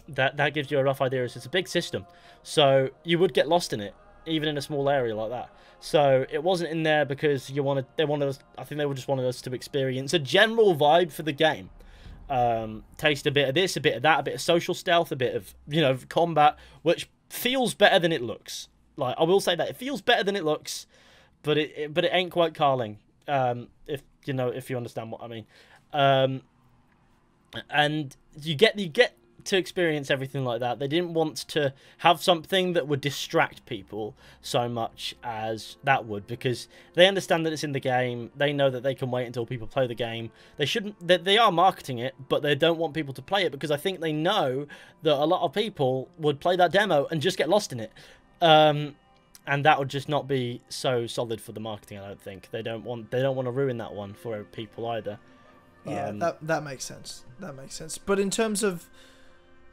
that that gives you a rough idea. It's a big system, so you would get lost in it, even in a small area like that. So it wasn't in there because you wanted. They wanted us. I think they were just wanted us to experience a general vibe for the game. Um, taste a bit of this, a bit of that, a bit of social stealth, a bit of you know combat, which feels better than it looks. Like I will say that it feels better than it looks, but it, it but it ain't quite Carling. Um, if you know if you understand what I mean. Um, and you get you get to experience everything like that. They didn't want to have something that would distract people so much as that would because they understand that it's in the game. They know that they can wait until people play the game. They shouldn't they, they are marketing it, but they don't want people to play it because I think they know that a lot of people would play that demo and just get lost in it. Um, and that would just not be so solid for the marketing, I don't think. They don't want they don't want to ruin that one for people either. Yeah, Um, that that makes sense. That makes sense. But in terms of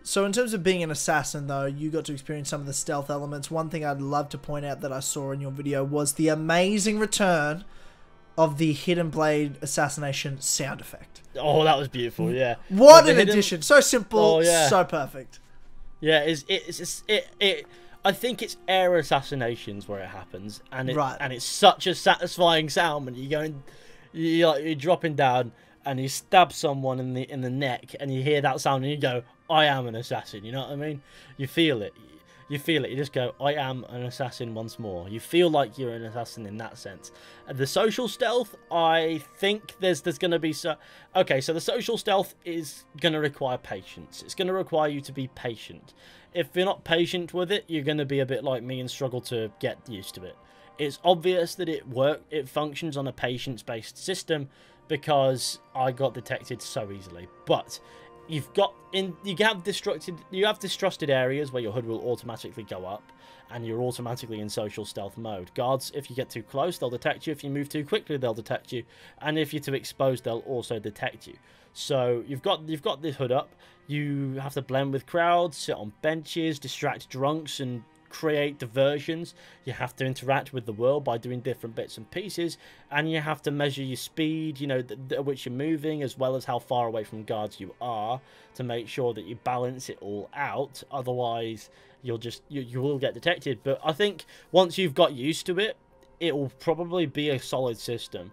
so in terms of being an assassin though, you got to experience some of the stealth elements. One thing I'd love to point out that I saw in your video was the amazing return of the hidden blade assassination sound effect. Oh, that was beautiful. Yeah. What an hidden- addition! So simple, Oh, yeah. so perfect. Yeah, it's it's, it's it it. I think it's air assassinations where it happens, and it Right. and it's such a satisfying sound when you go and you like you're dropping down and you stab someone in the in the neck, and you hear that sound, and you go, I am an assassin. You know what I mean? You feel it. You feel it. You just go, I am an assassin once more. You feel like you're an assassin in that sense. Uh, the social stealth, I think there's there's going to be so. Okay, so the social stealth is going to require patience. It's going to require you to be patient. If you're not patient with it, you're going to be a bit like me and struggle to get used to it. It's obvious that it work. It functions on a patience-based system because I got detected so easily. But you've got in you have distrusted you have distrusted areas where your hood will automatically go up and you're automatically in social stealth mode. Guards if you get too close they'll detect you. If you move too quickly they'll detect you. And if you're too exposed they'll also detect you. So you've got you've got this hood up. You have to blend with crowds sit on benches distract drunks and create diversions. You have to interact with the world by doing different bits and pieces, and you have to measure your speed, you know, at which you're moving, as well as how far away from guards you are, to make sure that you balance it all out. Otherwise, you'll just you, you will get detected. But I think once you've got used to it, it will probably be a solid system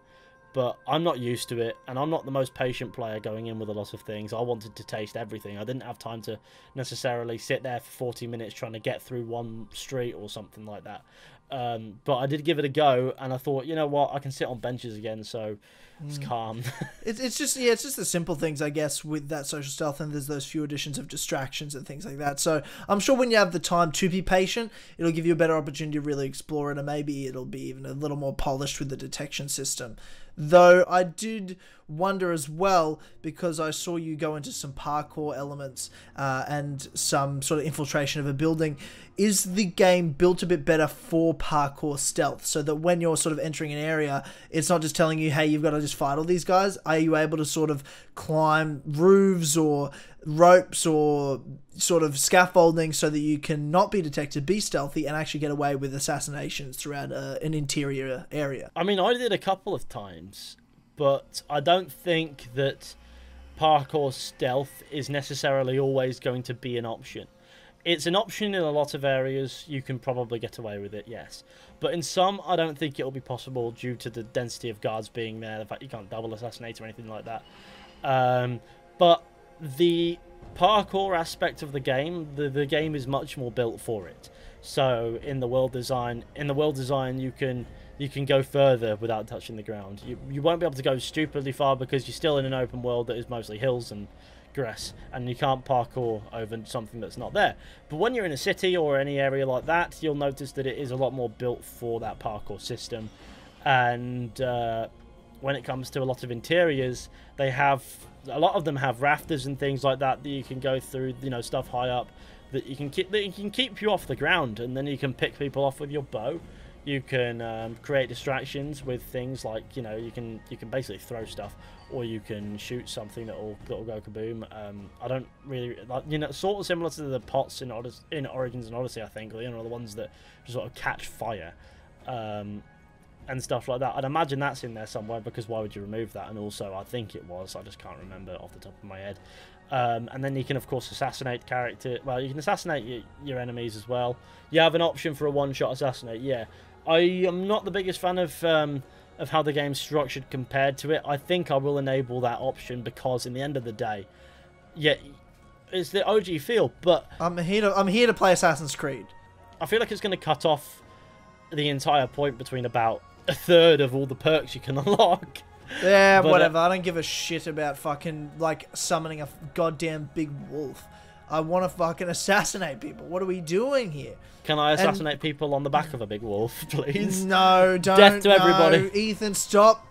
but I'm not used to it, and I'm not the most patient player going in with a lot of things. I wanted to taste everything. I didn't have time to necessarily sit there for 40 minutes trying to get through one street or something like that. Um, but I did give it a go, and I thought, you know what, I can sit on benches again, so it's mm. calm. it's, it's just yeah, it's just the simple things, I guess, with that social stealth, and there's those few additions of distractions and things like that. So I'm sure when you have the time to be patient, it'll give you a better opportunity to really explore it, and maybe it'll be even a little more polished with the detection system. Though I did wonder as well because I saw you go into some parkour elements uh, and some sort of infiltration of a building. Is the game built a bit better for parkour stealth so that when you're sort of entering an area, it's not just telling you, hey, you've got to just fight all these guys? Are you able to sort of climb roofs or ropes or sort of scaffolding so that you can not be detected, be stealthy, and actually get away with assassinations throughout uh, an interior area? I mean, I did a couple of times but I don't think that parkour stealth is necessarily always going to be an option. It's an option in a lot of areas. You can probably get away with it, yes. But in some, I don't think it'll be possible due to the density of guards being there, the fact you can't double assassinate or anything like that. Um, but the parkour aspect of the game, the, the game is much more built for it. So in the world design, in the world design, you can you can go further without touching the ground. You, you won't be able to go stupidly far because you're still in an open world that is mostly hills and grass and you can't parkour over something that's not there. But when you're in a city or any area like that, you'll notice that it is a lot more built for that parkour system. And uh, when it comes to a lot of interiors, they have a lot of them have rafters and things like that that you can go through, you know, stuff high up that you can keep that you can keep you off the ground and then you can pick people off with your bow you can um, create distractions with things like you know you can you can basically throw stuff or you can shoot something that'll that'll go kaboom. Um, I don't really like you know sort of similar to the pots in in Origins and Odyssey. I think you know the ones that just sort of catch fire. Um, and stuff like that. I'd imagine that's in there somewhere because why would you remove that? And also, I think it was. I just can't remember off the top of my head. Um, and then you can, of course, assassinate character. Well, you can assassinate your, your enemies as well. You have an option for a one-shot assassinate. Yeah, I am not the biggest fan of um, of how the game's structured compared to it. I think I will enable that option because, in the end of the day, yeah, it's the OG feel. But I'm here to I'm here to play Assassin's Creed. I feel like it's going to cut off the entire point between about a third of all the perks you can unlock. Yeah, but, uh, whatever. Uh, I don't give a shit about fucking like summoning a goddamn big wolf. I want to fucking assassinate people. What are we doing here? Can I assassinate and... people on the back of a big wolf, please? No, don't. Death to no. everybody. Ethan, stop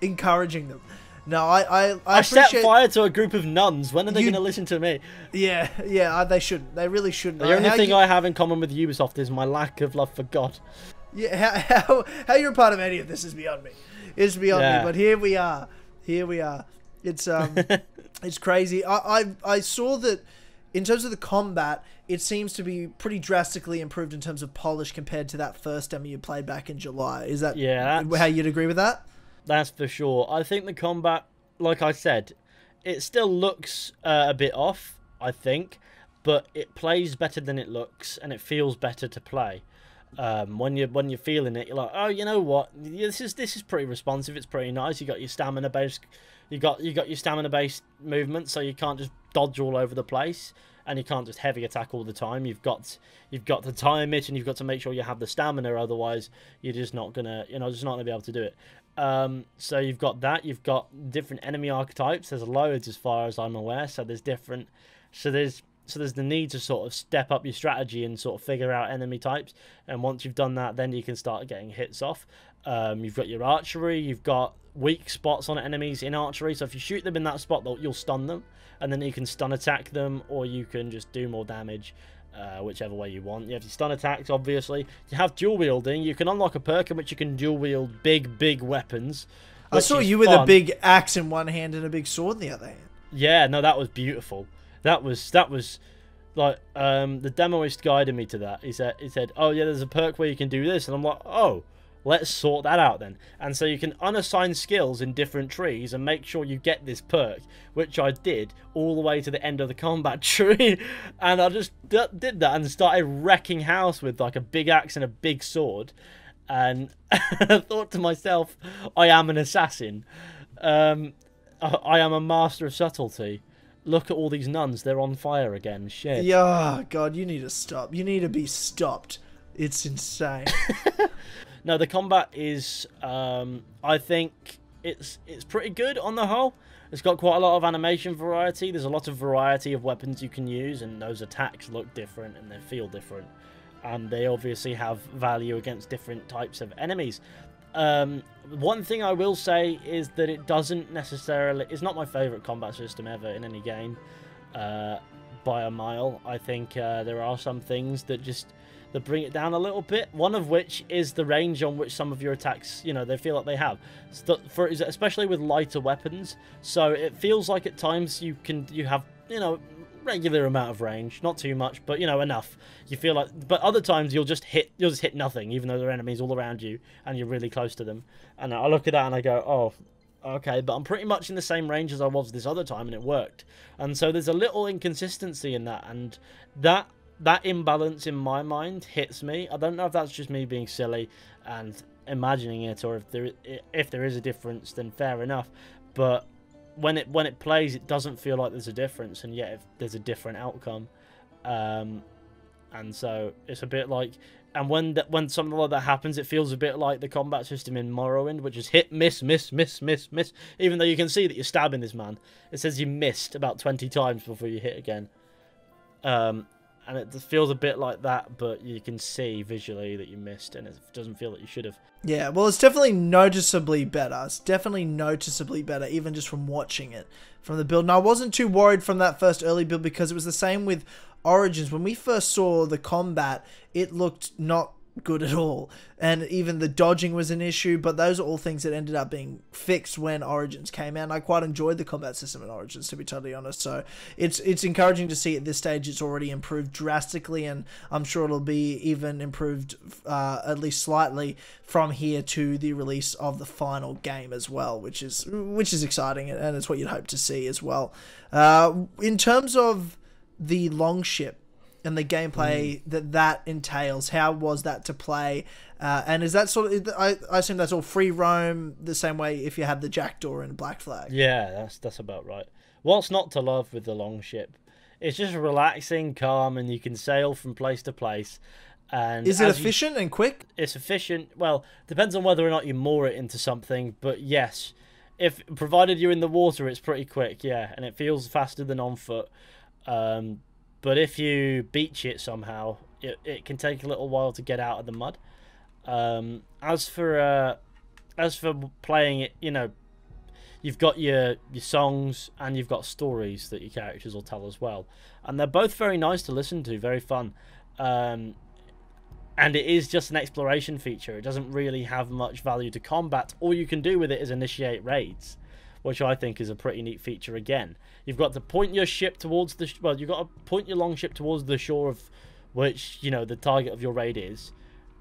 encouraging them. No, I I I, I set fire to a group of nuns. When are they you... going to listen to me? Yeah, yeah, they shouldn't. They really shouldn't. The only how thing you... I have in common with Ubisoft is my lack of love for God. Yeah, how how, how you're a part of any of this is beyond me. It's beyond yeah. me. But here we are. Here we are. It's um, it's crazy. I I I saw that in terms of the combat, it seems to be pretty drastically improved in terms of polish compared to that first demo you played back in July. Is that yeah, how you'd agree with that? That's for sure. I think the combat, like I said, it still looks uh, a bit off, I think, but it plays better than it looks and it feels better to play. Um, when you when you're feeling it, you're like, oh, you know what? This is this is pretty responsive. It's pretty nice. You got your stamina base, you got you got your stamina based movement, so you can't just dodge all over the place, and you can't just heavy attack all the time. You've got you've got to time it, and you've got to make sure you have the stamina. Otherwise, you're just not gonna you know just not gonna be able to do it. Um, so you've got that. You've got different enemy archetypes. There's loads as far as I'm aware. So there's different. So there's so there's the need to sort of step up your strategy and sort of figure out enemy types. And once you've done that, then you can start getting hits off. Um, you've got your archery. You've got weak spots on enemies in archery. So if you shoot them in that spot, you'll stun them, and then you can stun attack them, or you can just do more damage. Uh, whichever way you want. You have your stun attacks, obviously. You have dual wielding. You can unlock a perk in which you can dual wield big, big weapons. I saw you with a big axe in one hand and a big sword in the other hand. Yeah, no, that was beautiful. That was that was like um, the demoist guided me to that. He said he said, "Oh yeah, there's a perk where you can do this," and I'm like, "Oh." Let's sort that out then. And so you can unassign skills in different trees and make sure you get this perk, which I did all the way to the end of the combat tree. and I just did that and started wrecking house with like a big axe and a big sword. And I thought to myself, I am an assassin. Um, I am a master of subtlety look at all these nuns. They're on fire again. Shit. Yeah, God, you need to stop. You need to be stopped. It's insane. no, the combat is. Um, I think it's it's pretty good on the whole. It's got quite a lot of animation variety. There's a lot of variety of weapons you can use, and those attacks look different and they feel different. And they obviously have value against different types of enemies. Um, one thing I will say is that it doesn't necessarily... It's not my favourite combat system ever in any game uh, by a mile. I think uh, there are some things that just that bring it down a little bit. One of which is the range on which some of your attacks, you know, they feel like they have. For especially with lighter weapons, so it feels like at times you can you have you know regular amount of range, not too much, but you know enough. You feel like, but other times you'll just hit, you'll just hit nothing, even though there are enemies all around you and you're really close to them. And I look at that and I go, oh, okay, but I'm pretty much in the same range as I was this other time, and it worked. And so there's a little inconsistency in that, and that that imbalance in my mind hits me. I don't know if that's just me being silly and imagining it, or if there if there is a difference, then fair enough. But when it when it plays, it doesn't feel like there's a difference, and yet there's a different outcome. Um, and so it's a bit like, and when that when something like that happens, it feels a bit like the combat system in Morrowind, which is hit, miss, miss, miss, miss, miss. Even though you can see that you're stabbing this man, it says you missed about twenty times before you hit again. Um, and it feels a bit like that, but you can see visually that you missed, and it doesn't feel that you should have. Yeah, well, it's definitely noticeably better. It's definitely noticeably better, even just from watching it from the build. And I wasn't too worried from that first early build because it was the same with Origins. When we first saw the combat, it looked not good at all. And even the dodging was an issue, but those are all things that ended up being fixed when Origins came out. And I quite enjoyed the combat system in Origins, to be totally honest. So it's it's encouraging to see at this stage it's already improved drastically, and I'm sure it'll be even improved uh, at least slightly from here to the release of the final game as well, which is which is exciting, and it's what you'd hope to see as well. Uh, in terms of the longship and the gameplay mm. that that entails. How was that to play? Uh, and is that sort of? I, I assume that's all free roam the same way if you had the Jackdaw and Black Flag. Yeah, that's that's about right. What's not to love with the Longship? It's just relaxing, calm, and you can sail from place to place. And is it efficient you, and quick? It's efficient. Well, depends on whether or not you moor it into something, but yes, if provided you're in the water, it's pretty quick. Yeah, and it feels faster than on foot. Um, but if you beach it somehow, it, it can take a little while to get out of the mud. Um, as for uh, as for playing it, you know, you've got your your songs and you've got stories that your characters will tell as well, and they're both very nice to listen to, very fun. Um, and it is just an exploration feature. It doesn't really have much value to combat. All you can do with it is initiate raids which I think is a pretty neat feature again. You've got to point your ship towards the well, you've got to point your longship towards the shore of which you know the target of your raid is,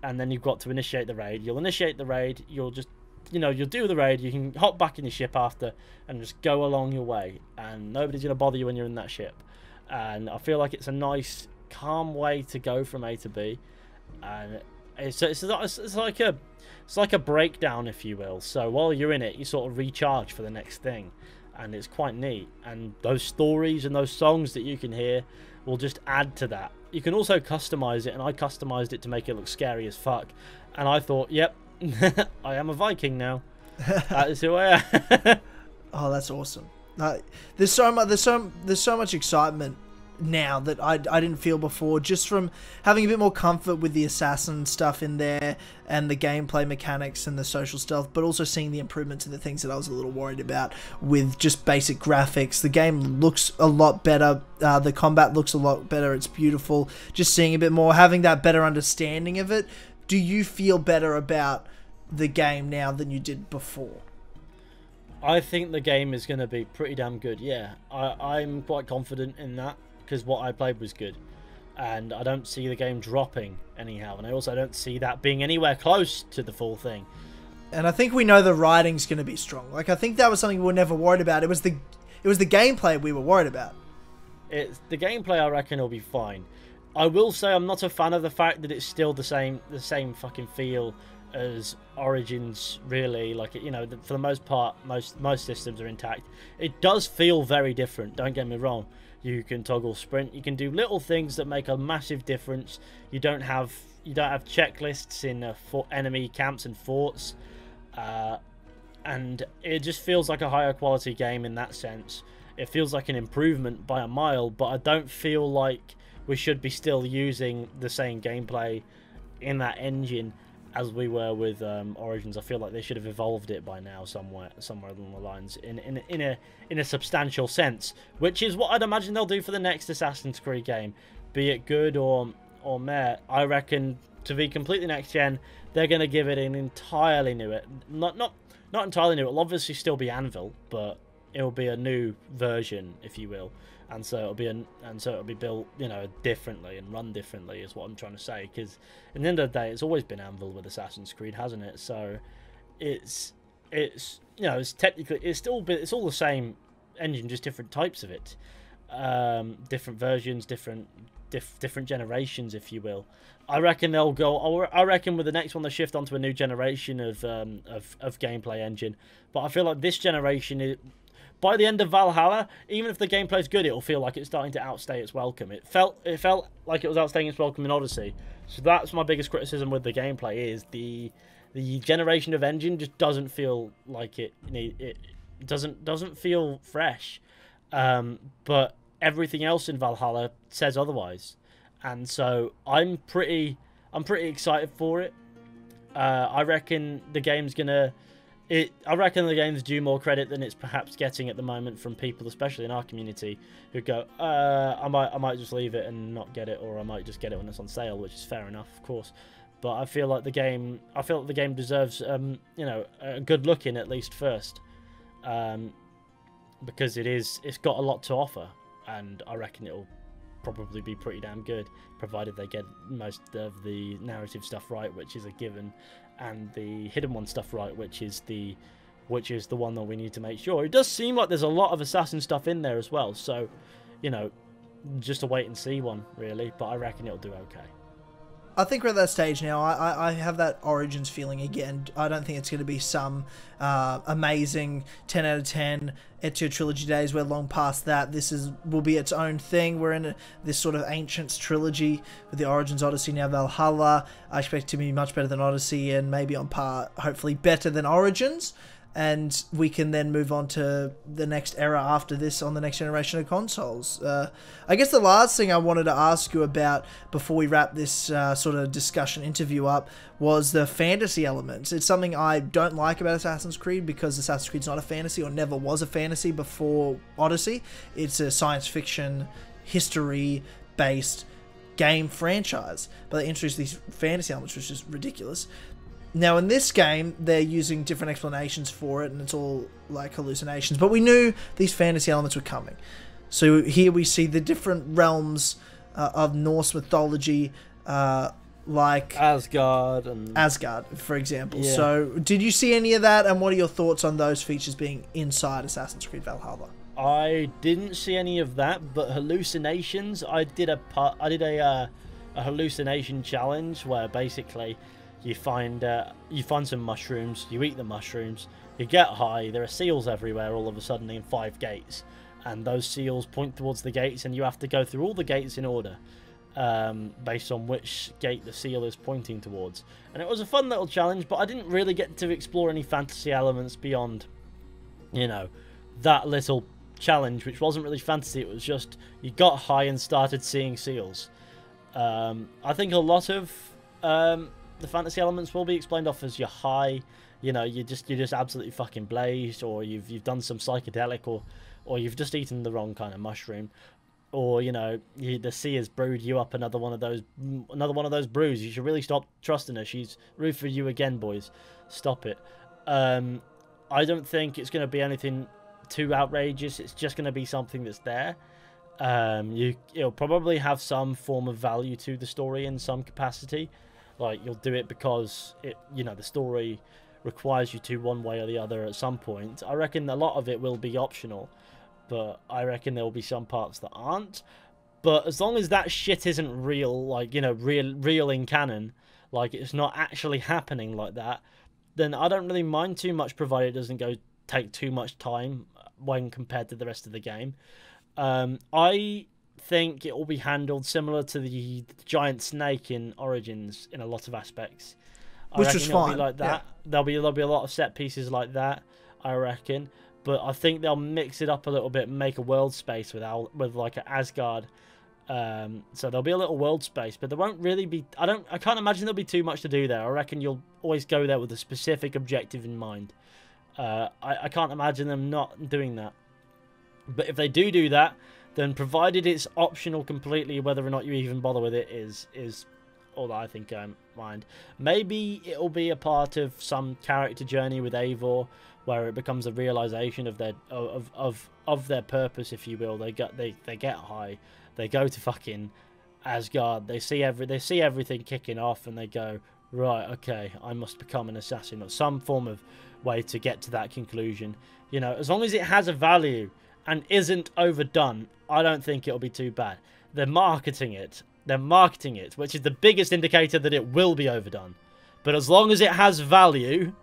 and then you've got to initiate the raid. You'll initiate the raid. You'll just you know you'll do the raid. You can hop back in your ship after and just go along your way, and nobody's gonna bother you when you're in that ship. And I feel like it's a nice, calm way to go from A to B, and It's it's, it's, it's like a it's like a breakdown, if you will. So while you're in it, you sort of recharge for the next thing, and it's quite neat. And those stories and those songs that you can hear will just add to that. You can also customize it, and I customized it to make it look scary as fuck. And I thought, yep, I am a Viking now. that is who I am. oh, that's awesome. Uh, there's so much. There's so there's so much excitement now that I, I didn't feel before just from having a bit more comfort with the assassin stuff in there and the gameplay mechanics and the social stuff but also seeing the improvements in the things that I was a little worried about with just basic graphics. The game looks a lot better. Uh, the combat looks a lot better. It's beautiful. Just seeing a bit more having that better understanding of it. Do you feel better about the game now than you did before? I think the game is going to be pretty damn good. Yeah, I, I'm quite confident in that because what I played was good, and I don't see the game dropping anyhow. And I also don't see that being anywhere close to the full thing. And I think we know the writing's going to be strong. Like I think that was something we were never worried about. It was the it was the gameplay we were worried about. It's the gameplay. I reckon will be fine. I will say I'm not a fan of the fact that it's still the same the same fucking feel as Origins really like you know for the most part most most systems are intact it does feel very different don't get me wrong you can toggle sprint. You can do little things that make a massive difference. You don't have you don't have checklists in uh, for enemy camps and forts uh, and it just feels like a higher quality game in that sense. It feels like an improvement by a mile but I don't feel like we should be still using the same gameplay in that engine as we were with um, Origins. I feel like they should have evolved it by now somewhere somewhere along the lines in in in a in a substantial sense, which is what I'd imagine they'll do for the next Assassin's Creed game, be it good or or meh. I reckon to be completely next gen, they're going to give it an entirely new it not not not entirely new. It'll obviously still be Anvil, but it'll be a new version, if you will and so it'll be an, and so it'll be built you know differently and run differently is what I'm trying to say because in the end of the day it's always been Anvil with Assassin's Creed hasn't it? So it's it's you know it's technically it's still it's all the same engine just different types of it. Um, different versions different diff, different generations if you will. I reckon they'll go I reckon with the next one they'll shift onto a new generation of um, of, of gameplay engine. But I feel like this generation is by the end of Valhalla, even if the gameplay's good, it'll feel like it's starting to outstay its welcome. It felt it felt like it was outstaying its welcome in Odyssey. So that's my biggest criticism with the gameplay is the the generation of engine just doesn't feel like it it doesn't doesn't feel fresh. Um, but everything else in Valhalla says otherwise. And so I'm pretty I'm pretty excited for it. Uh, I reckon the game's gonna it, I reckon the game's due more credit than it's perhaps getting at the moment from people, especially in our community, who go, uh, I might, I might just leave it and not get it, or I might just get it when it's on sale, which is fair enough, of course. But I feel like the game, I feel like the game deserves, um, you know, a good look in at least first, um, because it is, it's got a lot to offer, and I reckon it'll probably be pretty damn good, provided they get most of the narrative stuff right, which is a given, and the hidden one stuff right, which is the which is the one that we need to make sure. It does seem like there's a lot of assassin stuff in there as well, so you know, just a wait and see one really. But I reckon it'll do okay. I think we're at that stage now. I, I have that Origins feeling again. I don't think it's going to be some uh, amazing 10 out of 10 Ezio Trilogy days. We're long past that. This is will be its own thing. We're in a, this sort of Ancients trilogy with the Origins Odyssey now Valhalla. I expect to be much better than Odyssey and maybe on par, hopefully better than Origins and we can then move on to the next era after this on the next generation of consoles. Uh, I guess the last thing I wanted to ask you about before we wrap this uh, sort of discussion interview up was the fantasy elements. It's something I don't like about Assassin's Creed because Assassin's Creed's not a fantasy or never was a fantasy before Odyssey. It's a science fiction, history based game franchise, but they introduced these fantasy elements, which is ridiculous. Now, in this game, they're using different explanations for it, and it's all like hallucinations. But we knew these fantasy elements were coming. So here we see the different realms uh, of Norse mythology, uh, like Asgard and Asgard, for example. Yeah. So, did you see any of that, and what are your thoughts on those features being inside Assassin's Creed Valhalla? I didn't see any of that, but hallucinations. I did a part. I did a. Uh, a hallucination challenge where basically you find uh, you find some mushrooms, you eat the mushrooms, you get high. There are seals everywhere all of a sudden in five gates, and those seals point towards the gates, and you have to go through all the gates in order. Um, based on which gate the seal is pointing towards. And it was a fun little challenge, but I didn't really get to explore any fantasy elements beyond, you know, that little challenge, which wasn't really fantasy. It was just you got high and started seeing seals. Um, I think a lot of um, the fantasy elements will be explained off as you're high. You know, you just you're just absolutely fucking blazed, or you've you've done some psychedelic, or or you've just eaten the wrong kind of mushroom or you know you, the sea has brewed you up another one of those another one of those brews. You should really stop trusting her. She's rude for you again boys. Stop it. Um i don't think it's going to be anything too outrageous. It's just going to be something that's there. Um you it'll probably have some form of value to the story in some capacity like you'll do it because it you know the story requires you to one way or the other at some point i reckon a lot of it will be optional but I reckon there will be some parts that aren't. But as long as that shit isn't real, like, you know, real, real in canon, like it's not actually happening like that, then I don't really mind too much provided it doesn't go take too much time when compared to the rest of the game. Um, I think it will be handled similar to the giant snake in Origins in a lot of aspects. I Which was fine. like that. Yeah. There'll be there'll be a lot of set pieces like that. I reckon but I think they'll mix it up a little bit and make a world space with Al- with like an Asgard. Um, so there'll be a little world space, but there won't really be. I don't. I can't imagine there'll be too much to do there. I reckon you'll always go there with a specific objective in mind. Uh, I, I can't imagine them not doing that. But if they do do that, then provided it's optional completely, whether or not you even bother with it is is all that I think I mind. Maybe it'll be a part of some character journey with Eivor where it becomes a realization of their of of of their purpose, if you will. They get they they get high, they go to fucking Asgard. They see every they see everything kicking off, and they go right. Okay, I must become an assassin or some form of way to get to that conclusion. You know, as long as it has a value and isn't overdone, I don't think it'll be too bad. They're marketing it. They're marketing it, which is the biggest indicator that it will be overdone. But as long as it has value,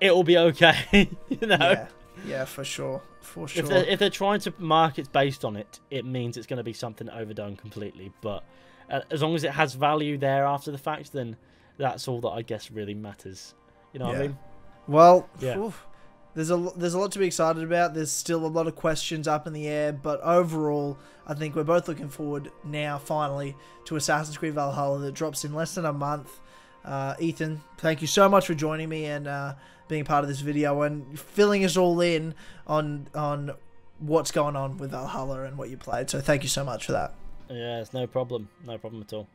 it will be okay. you know. Yeah. yeah, for sure, for sure. If they're, if they're trying to market based on it, it means it's going to be something overdone completely. But uh, as long as it has value there after the fact, then that's all that I guess really matters. You know yeah. what I mean? Well, yeah. Oof, there's a there's a lot to be excited about. There's still a lot of questions up in the air, but overall, I think we're both looking forward now, finally, to Assassin's Creed Valhalla that drops in less than a month. Uh, Ethan, thank you so much for joining me and uh, being part of this video and filling us all in on on what's going on with Valhalla and what you played. So thank you so much for that. Yeah, it's no problem. No problem at all.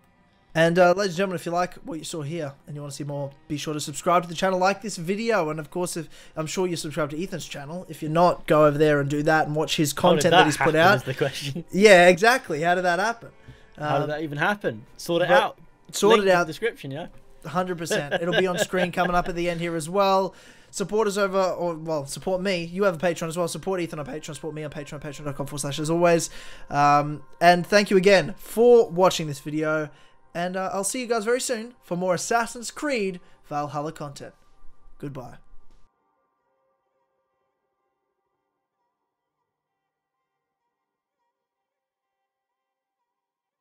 And uh, ladies and gentlemen, if you like what you saw here and you want to see more, be sure to subscribe to the channel, like this video, and of course, if I'm sure you're subscribed to Ethan's channel. If you're not, go over there and do that and watch his content that, that, he's put out. The question. Yeah, exactly. How did that happen? How um, did that even happen? Sort it out. Sort Link it out. description, yeah. 100%. It'll be on screen coming up at the end here as well. Support us over, or well, support me. You have a Patreon as well. Support Ethan on Patreon. Support me on Patreon. Patreon.com forward slash as always. Um, and thank you again for watching this video. And uh, I'll see you guys very soon for more Assassin's Creed Valhalla content. Goodbye.